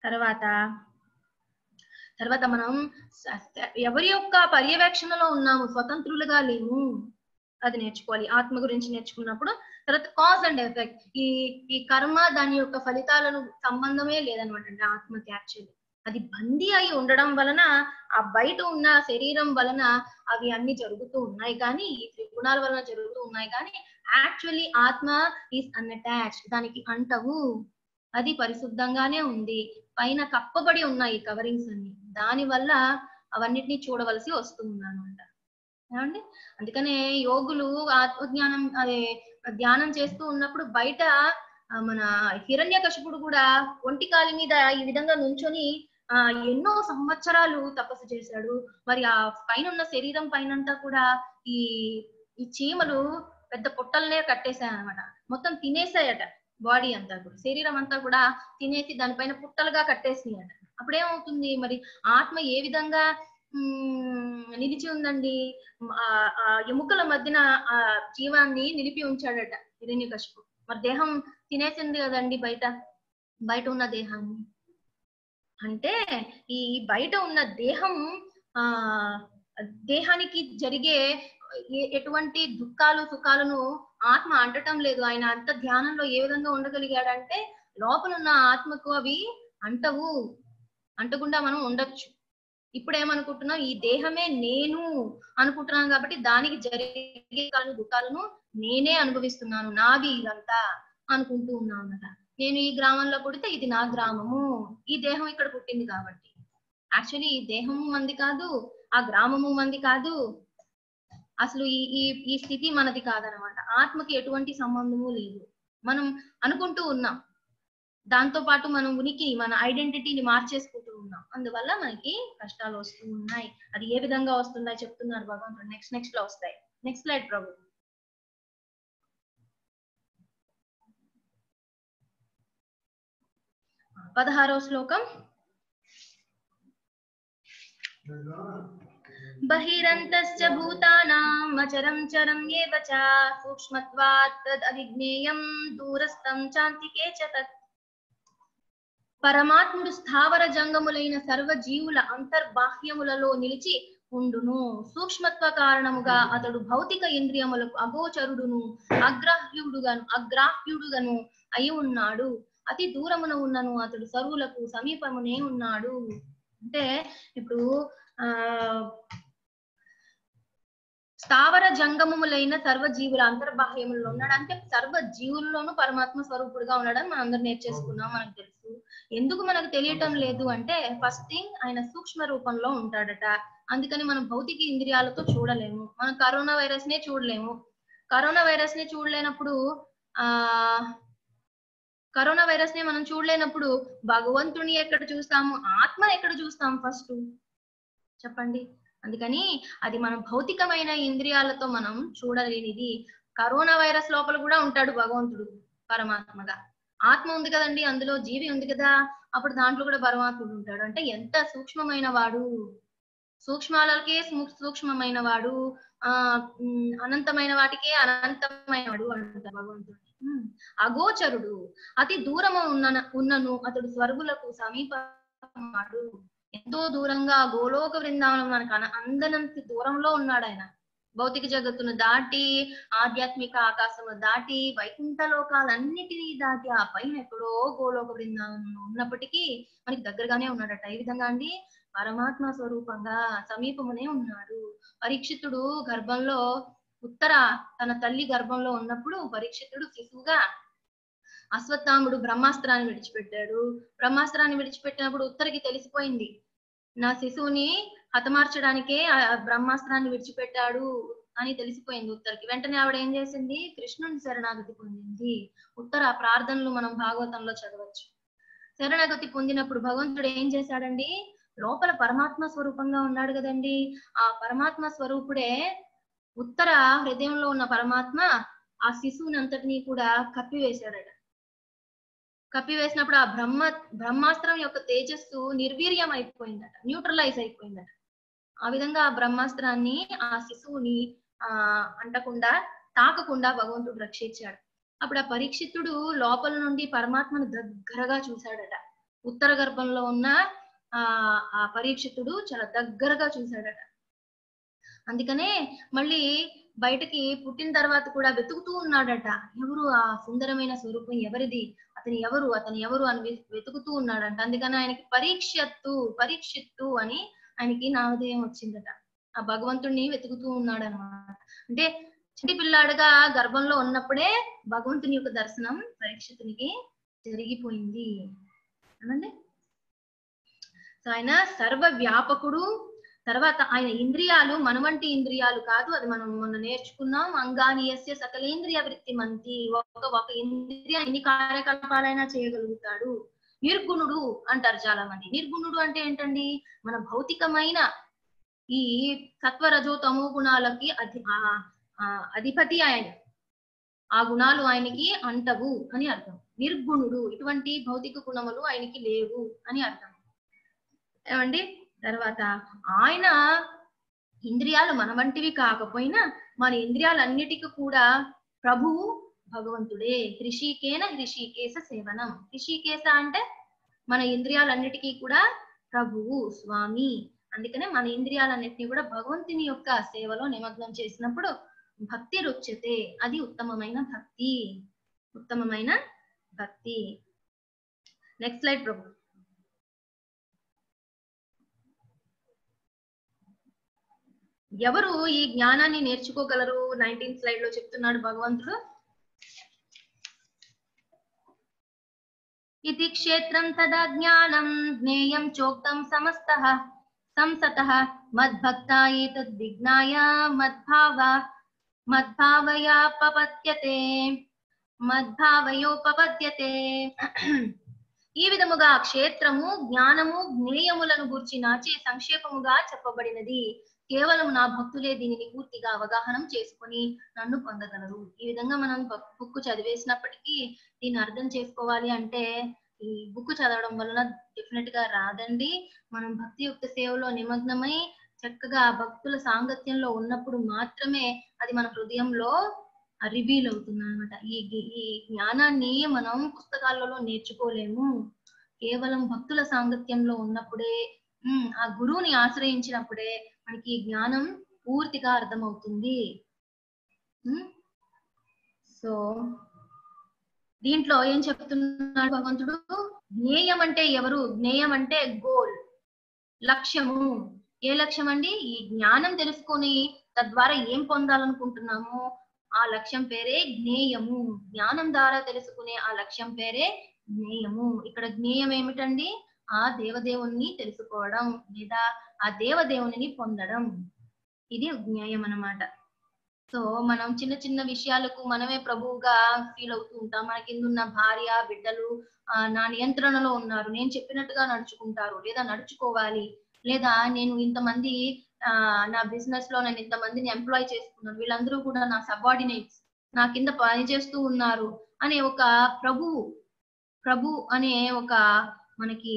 తర్వాత తర్వాత మనం ఎవరి యొక్క పర్యవేక్షణలో ఉన్నాము? స్వతంత్రులుగా లేము. అది నేర్చుకోవాలి. ఆత్మ గురించి నేర్చుకున్నప్పుడు తర్వాత కాజ్ అండ్ ఎఫెక్ట్. ఈ ఈ కర్మ దాని యొక్క ఫలితాలను సంబంధమే లేదనమాట అంటే ఆత్మకి యాక్చువల్లీ అది బందీ అయి ఉండడం వలన ఆ బయట ఉన్న శరీరం వలన అవి అన్ని జరుగుతూ ఉన్నాయి కానీ ఈ త్రిగుణాల వలన జరుగుతూ ఉన్నాయి కానీ యాక్చువల్లీ ఆత్మ ఈస్ అన్అటాచ్ దానికి అంటవు. అది పరిశుద్ధంగానే ఉంది. పైన కప్పబడి ఉన్నాయి కవరింగ్స్ అన్ని. దాని వల్ల అవన్నిటిని చూడవలసి వస్తుంది అనమాట ఏమండి? అందుకనే యోగులు ఆత్మజ్ఞానం అదే ధ్యానం చేస్తూ ఉన్నప్పుడు బయట మన హిరణ్య కూడా ఒంటి కాలి మీద ఈ విధంగా నుంచొని ఆ ఎన్నో సంవత్సరాలు తపస్సు చేశాడు. మరి ఆ పైన ఉన్న శరీరం పైనంతా కూడా ఈ ఈ చీమలు పెద్ద పొట్టలనే కట్టేశాయనమాట మొత్తం తినేసాయట బాడీ అంతా కూడా. శరీరం అంతా కూడా తినేసి దానిపైన పుట్టలుగా కట్టేసినాయట. అప్పుడేమవుతుంది మరి? ఆత్మ ఏ విధంగా నిలిచి ఉందండి. ఆ ఎముకల మధ్యన ఆ జీవాన్ని నిలిపి ఉంచాడట హిరణ్యకశిపు. మరి దేహం తినేసింది కదండి బయట బయట ఉన్న దేహాన్ని. అంటే ఈ బయట ఉన్న దేహం ఆ దేహానికి జరిగే ఎటువంటి దుఃఖాలు సుఖాలను ఆత్మ అంటటం లేదు. ఆయన అంత ధ్యానంలో ఏ విధంగా ఉండగలిగాడంటే లోపల ఉన్న ఆత్మకు అవి అంటవు అంటకుండా మనం ఉండొచ్చు. ఇప్పుడు ఏమనుకుంటున్నాం ఈ దేహమే నేను అనుకుంటున్నాను కాబట్టి దానికి జరిగే దుఃఖాలను నేనే అనుభవిస్తున్నాను. నాది ఇదంతా అనుకుంటూ ఉన్నాను అన్నమాట నేను ఈ గ్రామంలో పుడితే ఇది నా గ్రామము. ఈ దేహం ఇక్కడ పుట్టింది కాబట్టి. యాక్చువల్లీ ఈ దేహము మంది కాదు ఆ గ్రామము మంది కాదు. అసలు ఈ ఈ ఈ స్థితి మనది కాదనమాట ఆత్మకి ఎటువంటి సంబంధము లేదు. మనం అనుకుంటూ ఉన్నాం. దాంతో పాటు మనం ఉనికి మన ఐడెంటిటీని మార్చేసుకుంటూ ఉన్నాం. అందువల్ల మనకి కష్టాలు వస్తూ ఉన్నాయి. అది ఏ విధంగా వస్తున్నాయి చెప్తున్నారు భగవంతుడు. నెక్స్ట్ నెక్స్ట్లో వస్తాయి. Next slide Prabhu. పదహారో శ్లోకం. బహిరంతశ్చ భూతానాం అచరం చరం ఏవ చ సూక్ష్మత్వాత్ తద్ అవిజ్ఞేయం దూరస్థం చాంతికే చ తత్. పరమాత్ముడు స్థావర జంగములైన సర్వ జీవుల అంతర్బాహ్యములలో నిలిచి ఉండును. సూక్ష్మత్వ కారణముగా అతడు భౌతిక ఇంద్రియములకు అగోచరుడును అగ్రాహ్యుడుగాను అగ్రాహ్యుడుగాను అయి ఉన్నాడు. అతి దూరమున ఉన్నను అతడు సరువులకు సమీపమునే ఉన్నాడు. అంటే ఇప్పుడు ఆ స్థావర జంగమములైన సర్వ జీవుల అంతర్బాహ్యములలో ఉన్నాడు. అంటే సర్వ జీవుల్లోనూ పరమాత్మ స్వరూపుడుగా ఉన్నాడని మనం అందరం నేర్చేసుకున్నాం మనకు తెలుసు. ఎందుకు మనకు తెలియటం లేదు అంటే ఫస్ట్ థింగ్ ఆయన సూక్ష్మ రూపంలో ఉంటాడట. అందుకని మనం భౌతిక ఇంద్రియాలతో చూడలేము. మనం కరోనా వైరస్ నే చూడలేము. కరోనా వైరస్ని చూడలేనప్పుడు ఆ కరోనా వైరస్ని మనం చూడలేనప్పుడు భగవంతుని ఎక్కడ చూస్తాము? ఆత్మని ఎక్కడ చూస్తాం ఫస్ట్? చెప్పండి. అందుకని అది మన భౌతికమైన ఇంద్రియాలతో మనం చూడలేనిది. కరోనా వైరస్ లోపల కూడా ఉంటాడు భగవంతుడు పరమాత్మగా. ఆత్మ ఉంది కదండి అందులో జీవి ఉంది కదా అప్పుడు దాంట్లో కూడా పరమాత్ముడు ఉంటాడు. అంటే ఎంత సూక్ష్మమైన వాడు సూక్ష్మాలకే సూక్ష్మమైన వాడు ఆ అనంతమైన వాటికే అనంతమైన వాడు అంటారు భగవంతుడు. అగోచరుడు అతి దూరము ఉన్న ఉన్నను అతడు స్వర్గులకు సమీపమాడు. ఎంతో దూరంగా గోలోక బృందావనం మనకు అందనంత దూరంలో ఉన్నాడు ఆయన. భౌతిక జగత్తును దాటి ఆధ్యాత్మిక ఆకాశము దాటి వైకుంఠ లోకాలన్నిటినీ దాటి ఆ పైన ఎక్కడో గోలోక బృందావనంలో ఉన్నప్పటికీ మనకి దగ్గరగానే ఉన్నాడట. ఈ విధంగా అండి? పరమాత్మ స్వరూపంగా సమీపమునే ఉన్నాడు పరీక్షితుడు గర్భంలో ఉత్తర తన తల్లి గర్భంలో ఉన్నప్పుడు పరీక్షితుడు శిశువుగా అశ్వత్థాముడు బ్రహ్మాస్త్రాన్ని విడిచిపెట్టాడు. బ్రహ్మాస్త్రాన్ని విడిచిపెట్టినప్పుడు ఉత్తరకి తెలిసిపోయింది. నా శిశువుని హతమార్చడానికే ఆ బ్రహ్మాస్త్రాన్ని విడిచిపెట్టాడు అని తెలిసిపోయింది ఉత్తరకి. వెంటనే ఆవిడ ఏం చేసింది? కృష్ణుని శరణాగతి పొందింది. ఉత్తర ప్రార్థనలు మనం భాగవతంలో చదవచ్చు. శరణాగతి పొందినప్పుడు భగవంతుడు ఏం చేశాడండి? లోపల పరమాత్మ స్వరూపంగా ఉన్నాడు కదండి. ఆ పరమాత్మ స్వరూపుడే ఉత్తర హృదయంలో ఉన్న పరమాత్మ ఆ శిశువుని అంతటినీ కూడా కప్పివేశాడట. కప్పివేసినప్పుడు ఆ బ్రహ్మ బ్రహ్మాస్త్రం యొక్క తేజస్సు నిర్వీర్యం అయిపోయిందట న్యూట్రలైజ్ అయిపోయిందట. ఆ విధంగా ఆ బ్రహ్మాస్త్రాన్ని ఆ శిశువుని ఆ అంటకుండా తాకకుండా భగవంతుడు రక్షించాడు. అప్పుడు ఆ పరీక్షితుడు లోపల నుండి పరమాత్మను దగ్గరగా చూశాడట. ఉత్తర గర్భంలో ఉన్న ఆ ఆ పరీక్షితుడు చాలా దగ్గరగా చూశాడట. అందుకనే మళ్ళీ బయటకి పుట్టిన తర్వాత కూడా వెతుకుతూ ఉన్నాడట. ఎవరు ఆ సుందరమైన స్వరూపం ఎవరిది? అతను ఎవరు? అతను ఎవరు అని వెతుకుతూ ఉన్నాడంట. అందుకని ఆయనకి పరీక్షత్తు పరీక్షిత్తు అని ఆయనకి నామధేయం వచ్చిందట. ఆ భగవంతుడిని వెతుకుతూ ఉన్నాడు అనమాట అంటే చిట్టి పిల్లాడుగా గర్భంలో ఉన్నప్పుడే భగవంతుని యొక్క దర్శనం పరీక్షితునికి జరిగిపోయింది. అనండి సో ఆయన సర్వ వ్యాపకుడు తర్వాత ఆయన ఇంద్రియాలు మన వంటి ఇంద్రియాలు కాదు అది మనం మొన్న నేర్చుకున్నాం. అంగానియస్య సకలేంద్రియ వృత్తి మంతి ఒక ఒక ఇంద్రియ ఎన్ని కార్యకలాపాలైనా చేయగలుగుతాడు. నిర్గుణుడు అంటారు చాలా మంది నిర్గుణుడు అంటే ఏంటండి? మన భౌతికమైన ఈ సత్వరజో తమో గుణాలకి అధి ఆ- అధిపతి ఆయన. ఆ గుణాలు ఆయనకి అంటవు అని అర్థం. నిర్గుణుడు ఇటువంటి భౌతిక గుణములు ఆయనకి లేవు అని అర్థం. ఏమండి? తర్వాత ఆయన ఇంద్రియాలు మన వంటివి కాకపోయినా మన ఇంద్రియాలన్నిటికీ కూడా ప్రభువు భగవంతుడే. హృషికేన హృషికేశ సేవనం. హృషికేశ అంటే మన ఇంద్రియాలన్నిటికీ కూడా ప్రభువు స్వామి. అందుకనే మన ఇంద్రియాలన్నిటినీ కూడా భగవంతుని యొక్క సేవలో నిమగ్నం చేసినప్పుడు భక్తి రుచ్యతే. అది ఉత్తమమైన భక్తి. ఉత్తమమైన భక్తి. Next slide Prabhu. ఎవరు ఈ జ్ఞానాన్ని నేర్చుకోగలరు? నైన్టీన్త్ స్లైడ్లో చెప్తున్నాడు భగవంతుడు. ఇది క్షేత్రం తదా జ్ఞానం జ్ఞేయం చోక్తం సమస్త సంసత మద్భక్త ఏతద్ విజ్ఞాయ మద్భావ మద్భావయాపపద్యతే మద్భావయోపపద్యతే ఈ విధముగా క్షేత్రము జ్ఞానము జ్ఞేయములను గూర్చి నాచే సంక్షేపముగా చెప్పబడినది. కేవలం నా భక్తులే దీనిని పూర్తిగా అవగాహనం చేసుకొని నన్ను పొందగలరు. ఈ విధంగా మనం బుక్ చదివేసినప్పటికీ దీన్ని అర్థం చేసుకోవాలి అంటే ఈ బుక్ చదవడం వలన డెఫినెట్గా రాదండి. మనం భక్తి యుక్త సేవలో నిమగ్నమై చక్కగా భక్తుల సాంగత్యంలో ఉన్నప్పుడు మాత్రమే అది మన హృదయంలో రివీల్ అవుతుంది అనమాట ఈ ఈ జ్ఞానాన్ని మనం పుస్తకాలలో నేర్చుకోలేము. కేవలం భక్తుల సాంగత్యంలో ఉన్నప్పుడే ఆ గురువుని ఆశ్రయించినప్పుడే మనకి ఈ జ్ఞానం పూర్తిగా అర్థమవుతుంది. సో దీంట్లో ఏం చెప్తున్నాడు భగవంతుడు? జ్ఞేయం అంటే ఎవరు? జ్ఞేయం అంటే గోల్ లక్ష్యము. ఏ లక్ష్యం అండి? ఈ జ్ఞానం తెలుసుకొని తద్వారా ఏం పొందాలనుకుంటున్నాము? ఆ లక్ష్యం పేరే జ్ఞేయము. జ్ఞానం ద్వారా తెలుసుకునే ఆ లక్ష్యం పేరే జ్ఞేయము. ఇక్కడ జ్ఞేయం ఏమిటండి? ఆ దేవదేవుణ్ణి తెలుసుకోవడం లేదా ఆ దేవదేవుని పొందడం. ఇది జ్ఞేయం అన్నమాట. సో మనం చిన్న చిన్న విషయాలకు మనమే ప్రభువుగా ఫీల్ అవుతూ ఉంటాం. మన కింద ఉన్న భార్య బిడ్డలు ఆ, నా నియంత్రణలో ఉన్నారు. నేను చెప్పినట్టుగా నడుచుకుంటారు. లేదా నడుచుకోవాలి. లేదా నేను ఇంతమంది ఆ నా బిజినెస్లో నేను ఇంతమందిని ఎంప్లాయ్ చేసుకున్నాను. వీళ్ళందరూ కూడా నా సబార్డినేట్స్ నా కింద పని చేస్తూ ఉన్నారు అనే ఒక ప్రభువు ప్రభు అనే ఒక మనకి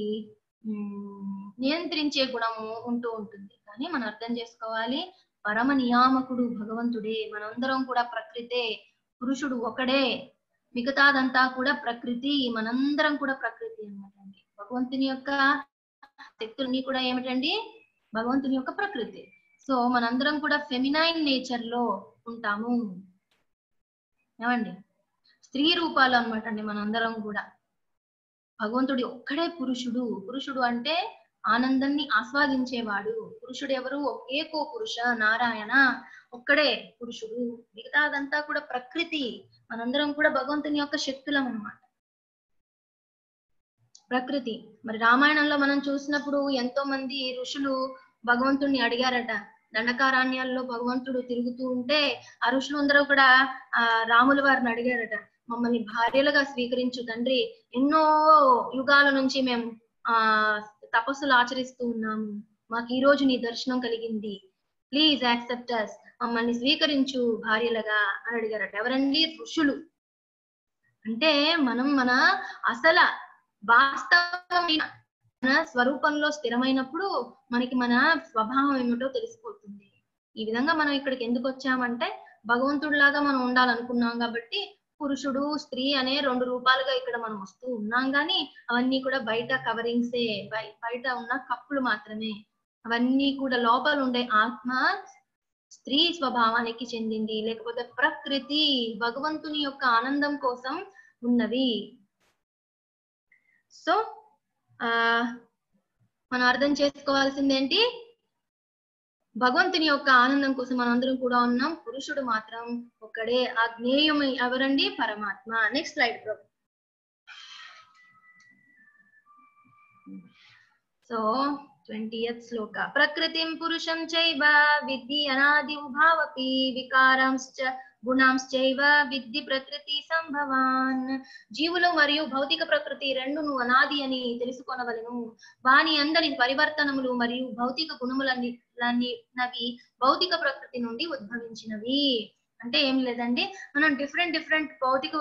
నియంత్రించే గుణము ఉంటూ ఉంటుంది. కానీ మనం అర్థం చేసుకోవాలి పరమ నియామకుడు భగవంతుడే. మనందరం కూడా ప్రకృతే పురుషుడు ఒకడే. మిగతాదంతా కూడా ప్రకృతి మనందరం కూడా ప్రకృతి అన్నమాట అండి. భగవంతుని యొక్క శక్తులన్నీ కూడా ఏమిటండి? భగవంతుని యొక్క ప్రకృతి. సో మనందరం కూడా ఫెమినైన్ నేచర్లో ఉంటాము. ఏమండి? స్త్రీ రూపాలు అన్నమాట అండి మనందరం కూడా. భగవంతుడి ఒక్కడే పురుషుడు. పురుషుడు అంటే ఆనందాన్ని ఆస్వాదించేవాడు. పురుషుడు ఎవరు ఏకో పురుష నారాయణ ఒక్కడే పురుషుడు. మిగతాదంతా కూడా ప్రకృతి. మనందరం కూడా భగవంతుని యొక్క శక్తులం అన్నమాట. ప్రకృతి. మరి రామాయణంలో మనం చూసినప్పుడు ఎంతో మంది ఋషులు భగవంతుణ్ణి అడిగారట. దండకారణ్యాల్లో భగవంతుడు తిరుగుతూ ఉంటే ఆ ఋషులు అందరూ కూడా ఆ రాముల వారిని అడిగారట. మమ్మల్ని భార్యలుగా స్వీకరించు తండ్రి. ఎన్నో యుగాల నుంచి మేము ఆ తపస్సులు ఆచరిస్తూ ఉన్నాము. మాకు ఈ రోజు నీ దర్శనం కలిగింది. ప్లీజ్ యాక్సెప్ట్ అస్ మమ్మల్ని స్వీకరించు భార్యలుగా అని అడిగారట. ఎవరండి? ఋషులు. అంటే మనం మన అసల వాస్తవమైన మన స్వరూపంలో స్థిరమైనప్పుడు మనకి మన స్వభావం ఏమిటో తెలిసిపోతుంది. ఈ విధంగా మనం ఇక్కడికి ఎందుకు వచ్చామంటే భగవంతుడిలాగా మనం ఉండాలనుకున్నాం కాబట్టి పురుషుడు స్త్రీ అనే రెండు రూపాలుగా ఇక్కడ మనం వస్తూ ఉన్నాం. కానీ అవన్నీ కూడా బయట కవరింగ్సే బయట ఉన్న కప్పులు మాత్రమే. అవన్నీ కూడా లోపల ఉండే ఆత్మ స్త్రీ స్వభావానికి చెందింది. లేకపోతే ప్రకృతి భగవంతుని యొక్క ఆనందం కోసం ఉన్నవి. సో ఆ మనం అర్థం చేసుకోవాల్సింది ఏంటి భగవంతుని యొక్క ఆనందం కోసం మనందరం కూడా ఉన్నాం. పురుషుడు మాత్రం ఒక్కడే ఆ జ్ఞేయం ఎవరండి? పరమాత్మ. Next slide Prabhu so twentieth shloka. ప్రకృతిం పురుషం చైవ విద్య అనాది ఉభావపి వికారాంశ్చ గుణాంశ్చైవ విద్ధి ప్రకృతి సంభవాన్. జీవులు మరియు భౌతిక ప్రకృతి రెండును అనాది అని తెలుసుకొనవలను. వాని అందరి పరివర్తనములు మరియు భౌతిక గుణములన్నీ నవి భౌతిక ప్రకృతి నుండి ఉద్భవించినవి. అంటే ఏం లేదండి? మనం డిఫరెంట్ డిఫరెంట్ భౌతిక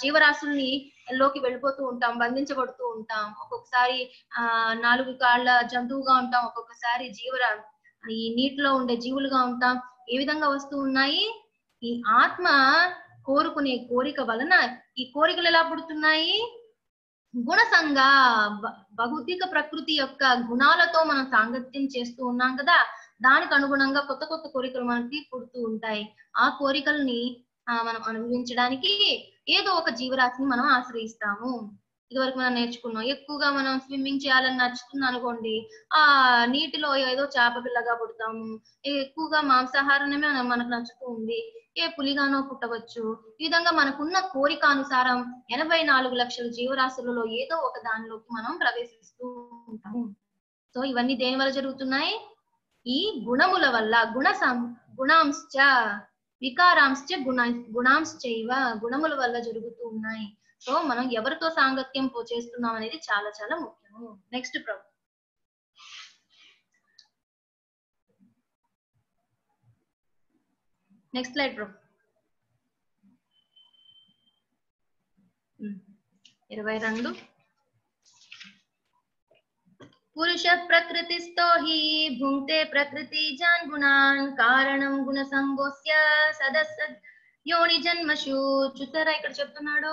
జీవరాశుల్ని లోకి వెళ్ళిపోతూ ఉంటాం బంధించబడుతూ ఉంటాం. ఒక్కొక్కసారి ఆ నాలుగు కాళ్ళ జంతువుగా ఉంటాం ఒక్కొక్కసారి జీవరా ఈ నీటిలో ఉండే జీవులుగా ఉంటాం. ఏ విధంగా వస్తూ ఉన్నాయి? ఈ ఆత్మ కోరుకునే కోరిక వలన ఈ కోరికలు ఎలా పుడుతున్నాయి? గుణసంగా భౌతిక ప్రకృతి యొక్క గుణాలతో మనం సాంగత్యం చేస్తూ ఉన్నాం కదా? దానికి అనుగుణంగా కొత్త కొత్త కోరికలు మనకి పుడుతూ ఉంటాయి. ఆ కోరికల్ని మనం అనుభవించడానికి ఏదో ఒక జీవరాశిని మనం ఆశ్రయిస్తాము. ఇది వరకు మనం నేర్చుకున్నాం. ఎక్కువగా మనం స్విమ్మింగ్ చేయాలని నచ్చుతుంది అనుకోండి ఆ నీటిలో ఏదో చేప పిల్లగా పుడతాము. ఎక్కువగా మాంసాహారమే మనకు నచ్చుతూ ఉంది. ఏ పులిగానో పుట్టవచ్చు. ఈ విధంగా మనకున్న కోరిక అనుసారం ఎనభై నాలుగు లక్షల జీవరాశులలో ఏదో ఒక దానిలోకి మనం ప్రవేశిస్తూ ఉంటాము. సో ఇవన్నీ దేని వల్ల జరుగుతున్నాయి? ఈ గుణముల వల్ల గుణ సం గుణాంశ వికారాంశ గుణ గుణాంశ్చైవ గుణముల వల్ల జరుగుతూ ఉన్నాయి. సో మనం ఎవరితో సాంగత్యం చేస్తున్నాం అనేది చాలా చాలా ముఖ్యము. Next Prabhu next slide Prabhu ఇరవై రెండు. పురుష ప్రకృతిస్థో హి భుంక్తే ప్రకృతి జాన్ గుణాన్ కారణం గుణ సంగోస్య సదస్స యోని జన్మషు చూసారా ఇక్కడ చెప్తున్నాడు.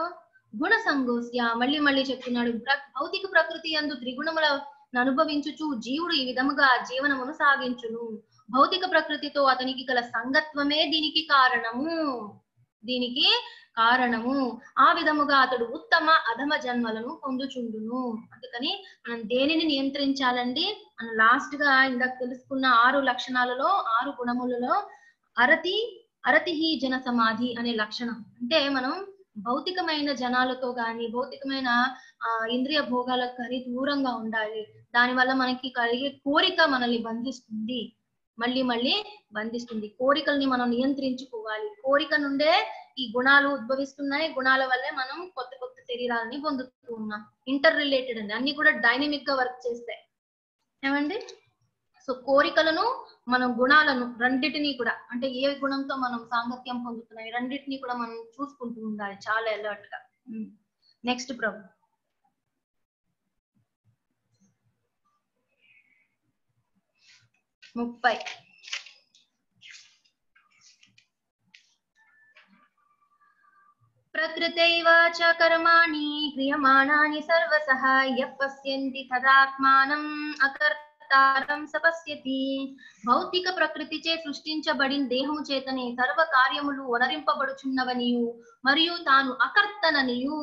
గుణ సంగోస్య మళ్ళీ మళ్ళీ చెప్తున్నాడు భౌతిక ప్రకృతి అందు త్రిగుణముల అనుభవించుచు జీవుడు ఈ విధముగా జీవనమును సాగించును. భౌతిక ప్రకృతితో అతనికి గల సంగత్వమే దీనికి కారణము. దీనికి కారణము. ఆ విధముగా అతడు ఉత్తమ అధమ జన్మలను పొందుచుండును. అందుకని మనం దేనిని నియంత్రించాలండి? మనం లాస్ట్గా ఇందాక తెలుసుకున్న ఆరు లక్షణాలలో ఆరు గుణములలో అరతి అరతిహి జన సమాధి అనే లక్షణం. అంటే మనం భౌతికమైన జనాలతో కానీ భౌతికమైన ఆ ఇంద్రియ భోగాలకు కానీ దూరంగా ఉండాలి. దానివల్ల మనకి కలిగే కోరిక మనల్ని బంధిస్తుంది. మళ్ళీ మళ్ళీ బంధిస్తుంది. కోరికల్ని మనం నియంత్రించుకోవాలి. కోరిక నుండే ఈ గుణాలు ఉద్భవిస్తున్నాయి. గుణాల వల్లే మనం కొత్త కొత్త శరీరాలని పొందుతూ ఉన్నాం. ఇంటర్ రిలేటెడ్ అండి. అన్ని కూడా డైనమిక్గా వర్క్ చేస్తాయి. ఏమండి? సో కోరికలను మనం గుణాలను రెండిటిని కూడా అంటే ఏ గుణంతో మనం సాంగత్యం పొందుతున్నాం రెండిటిని కూడా మనం చూసుకుంటూ ఉండాలి చాలా అలర్ట్గా. Hmm. నెక్స్ట్ ప్రభు ముప్పై. ప్రకృతైవ చ కర్మాణి క్రియమాణాని సర్వసః యః పశ్యంతి తదాత్మానం అకర్తారం భౌతిక ప్రకృతిచే సృష్టించబడిన దేహము చేతనే సర్వ కార్యములు వనరింపబడుచున్నవనియు మరియు తాను అకర్తననియు.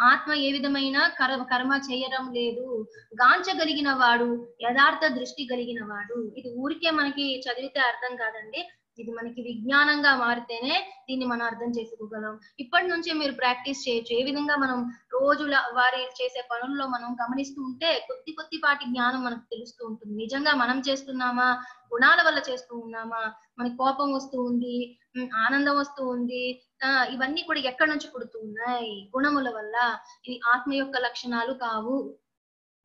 ఆత్మ ఏ విధమైన కర్మ కర్మ చేయడం లేదు. గాంచగలిగిన వాడు యథార్థ దృష్టి కలిగిన వాడు ఇది ఊరికే మనకి చదివితే అర్థం కాదండి. ఇది మనకి విజ్ఞానంగా మారితేనే దీన్ని మనం అర్థం చేసుకోగలం. ఇప్పటి నుంచే మీరు ప్రాక్టీస్ చేయొచ్చు. ఏ విధంగా మనం రోజుల వారి చేసే పనుల్లో మనం గమనిస్తూ ఉంటే కొద్ది కొద్దిపాటి జ్ఞానం మనకు తెలుస్తూ ఉంటుంది. నిజంగా మనం చేస్తున్నామా? గుణాల వల్ల చేస్తూ ఉన్నామా? మనకి కోపం వస్తూ ఉంది ఆనందం వస్తూ ఉంది. ఇవన్నీ కూడా ఎక్కడి నుంచి పుడుతూ ఉన్నాయి గుణముల వల్ల. ఇది ఆత్మ యొక్క లక్షణాలు కావు.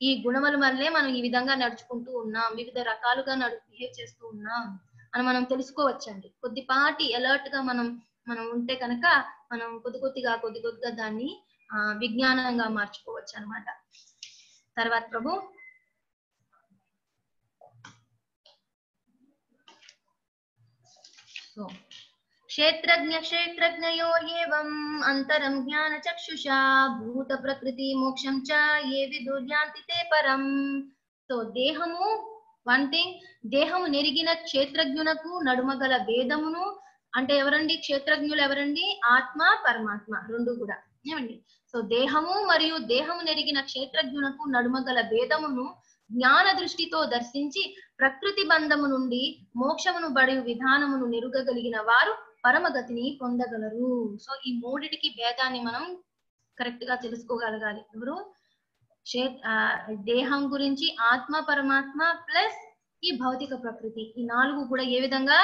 ఈ గుణముల వల్లే మనం ఈ విధంగా నడుచుకుంటూ ఉన్నాం. వివిధ రకాలుగా నడు బిహేవ్ చేస్తూ ఉన్నాం. అని మనం తెలుసుకోవచ్చండి. కొద్దిపాటి అలర్ట్గా మనం మనం ఉంటే కనుక మనం కొద్ది కొద్దిగా కొద్ది కొద్దిగా దాన్ని ఆ విజ్ఞానంగా మార్చుకోవచ్చు అన్నమాట తర్వాత ప్రభు. సో క్షేత్రజ్ఞ క్షేత్రజ్ఞయోర్యేవం అంతరం జ్ఞాన చక్షుషా భూత ప్రకృతి మోక్షం చ ఏ విదుర్యాంతి తే పరం. సో దేహము వన్ థింగ్ దేహము నెరిగిన క్షేత్రజ్ఞునకు నడుమగల వేదమును అంటే ఎవరండి? క్షేత్రజ్ఞులు ఎవరండి? ఆత్మ పరమాత్మ రెండు కూడా. ఏమండి? సో దేహము మరియు దేహము నెరిగిన క్షేత్రజ్ఞునకు నడుమగల వేదమును భేదమును జ్ఞాన దృష్టితో దర్శించి ప్రకృతి బంధము నుండి మోక్షమును బడి విధానమును నెరుగగలిగిన వారు పరమగతిని పొందగలరు. సో ఈ మూడిటికి భేదాన్ని మనం కరెక్ట్గా తెలుసుకోగలగాలి. ఎవరు? దేహం గురించి ఆత్మ పరమాత్మ ప్లస్ ఈ భౌతిక ప్రకృతి. ఈ నాలుగు కూడా ఏ విధంగా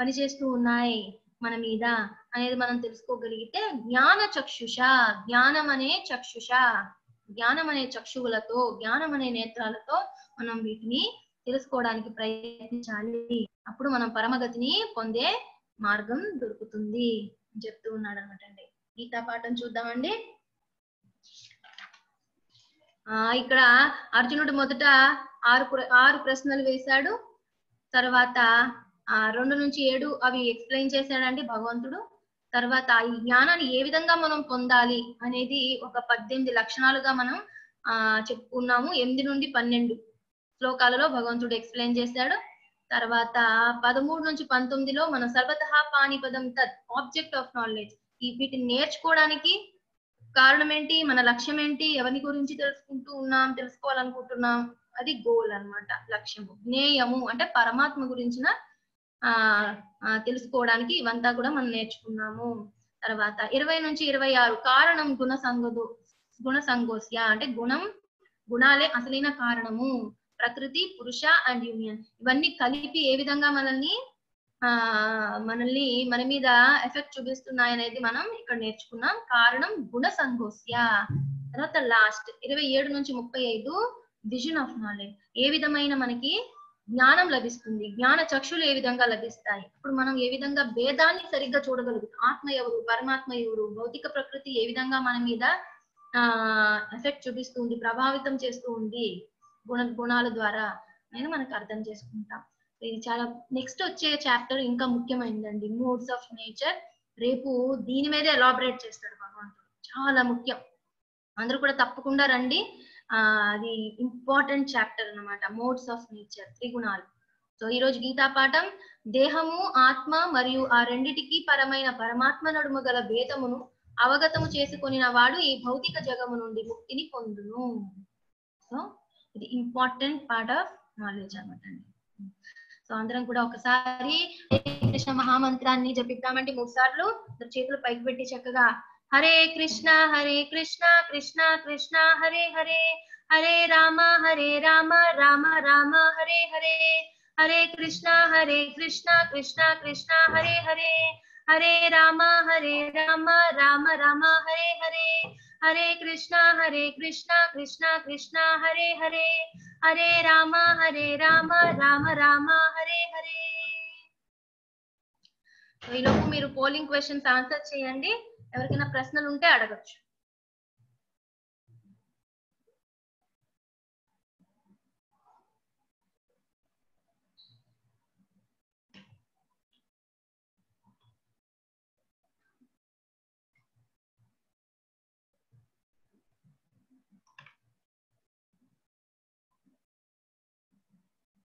పనిచేస్తూ ఉన్నాయి మన మీద అనేది మనం తెలుసుకోగలిగితే జ్ఞాన చక్షుష జ్ఞానం అనే చక్షుష. జ్ఞానం అనే చక్షువులతో జ్ఞానం అనే నేత్రాలతో మనం వీటిని తెలుసుకోవడానికి ప్రయత్నించాలి. అప్పుడు మనం పరమగతిని పొందే మార్గం దొరుకుతుంది అని చెప్తూ ఉన్నాడు అనమాట అండి. గీతా పాఠం చూద్దామండి. ఆ ఇక్కడ అర్జునుడు మొదట ఆరు ప్ర- ఆరు ప్రశ్నలు వేశాడు. తర్వాత ఆ రెండు నుంచి ఏడు అవి ఎక్స్ప్లెయిన్ చేశాడండి భగవంతుడు. తర్వాత ఈ జ్ఞానాన్ని ఏ విధంగా మనం పొందాలి అనేది ఒక పద్దెనిమిది లక్షణాలుగా మనం ఆ చెప్పుకున్నాము. ఎనిమిది నుండి పన్నెండు శ్లోకాలలో భగవంతుడు ఎక్స్ప్లెయిన్ చేశాడు. తర్వాత పదమూడు నుంచి పంతొమ్మిదిలో మన సర్వతహా పానిపదం తత్ ఆబ్జెక్ట్ ఆఫ్ నాలెడ్జ్ ఈ వీటిని నేర్చుకోవడానికి కారణం ఏంటి మన లక్ష్యం ఏంటి ఎవరి గురించి తెలుసుకుంటూ ఉన్నాం తెలుసుకోవాలనుకుంటున్నాం? అది గోల్ అన్నమాట లక్ష్యము. జ్ఞేయము అంటే పరమాత్మ గురించిన ఆ ఆ, తెలుసుకోవడానికి ఇవంతా కూడా మనం నేర్చుకున్నాము. తర్వాత ఇరవై నుంచి ఇరవై ఆరు కారణం గుణ సంగదు గుణ సంగోస్య అంటే గుణం గుణాలే అసలైన కారణము. ప్రకృతి పురుష అండ్ యూనియన్. ఇవన్నీ కలిపి ఏ విధంగా మనల్ని ఆ మనల్ని మన మీద ఎఫెక్ట్ చూపిస్తున్నాయి అనేది మనం ఇక్కడ నేర్చుకున్నాం. కారణం గుణ సంగోస్య. తర్వాత లాస్ట్ ఇరవై ఏడు నుంచి ముప్పై ఐదు విజన్ ఆఫ్ నాలెడ్జ్ ఏ విధమైన మనకి జ్ఞానం లభిస్తుంది? జ్ఞాన చక్షులు ఏ విధంగా లభిస్తాయి? ఇప్పుడు మనం ఏ విధంగా భేదాన్ని సరిగ్గా చూడగలుగుతాం? ఆత్మ ఎవరు? పరమాత్మ ఎవరు? భౌతిక ప్రకృతి ఏ విధంగా మన మీద ఆ ఎఫెక్ట్ చూపిస్తుంది? ప్రభావితం చేస్తూ ఉంది గుణ గుణాల ద్వారా నేను మనకు అర్థం చేసుకుంటాం. ఇది చాలా నెక్స్ట్ వచ్చే చాప్టర్ ఇంకా ముఖ్యమైనదండి మూడ్స్ ఆఫ్ నేచర్ రేపు దీని మీదే ఎలాబరేట్ చేస్తాడు భగవంతుడు. చాలా ముఖ్యం. అందరూ కూడా తప్పకుండా రండి. ఆ అది ఇంపార్టెంట్ చాప్టర్ అన్నమాట. మోడ్స్ ఆఫ్ నేచర్ త్రిగుణాలు. సో ఈ రోజు గీతా పాఠం దేహము ఆత్మ మరియు ఆ రెండిటికి పరమైన పరమాత్మ నడుమ గల భేదమును అవగతము చేసుకొనిన వాడు ఈ భౌతిక జగము నుండి ముక్తిని పొందును. సో ఇది ఇంపార్టెంట్ పార్ట్ ఆఫ్ నాలెడ్జ్ అనమాట అండి. సో అందరం కూడా ఒకసారి కృష్ణ మహామంత్రాన్ని జపిద్దామండి మూడు సార్లు చేతులు పైకి పెట్టి చక్కగా హరే కృష్ణ హరే కృష్ణ కృష్ణ కృష్ణ హరే హరే హరే రామ హరే రామ రామ రామ హరే హరే హరే కృష్ణ హరే కృష్ణ కృష్ణ కృష్ణ హరే హరే హరే రామ హరే రామ రామ రామ హరే హరే హరే కృష్ణ హరే కృష్ణ కృష్ణ కృష్ణ హరే హరే. హరే రామ హరే రామ రామ రామ హరే హరే. ఈలోపు మీరు పోలింగ్ క్వశ్చన్స్ ఆన్సర్ చేయండి. ఎవరికైనా ప్రశ్నలు ఉంటే అడగచ్చు.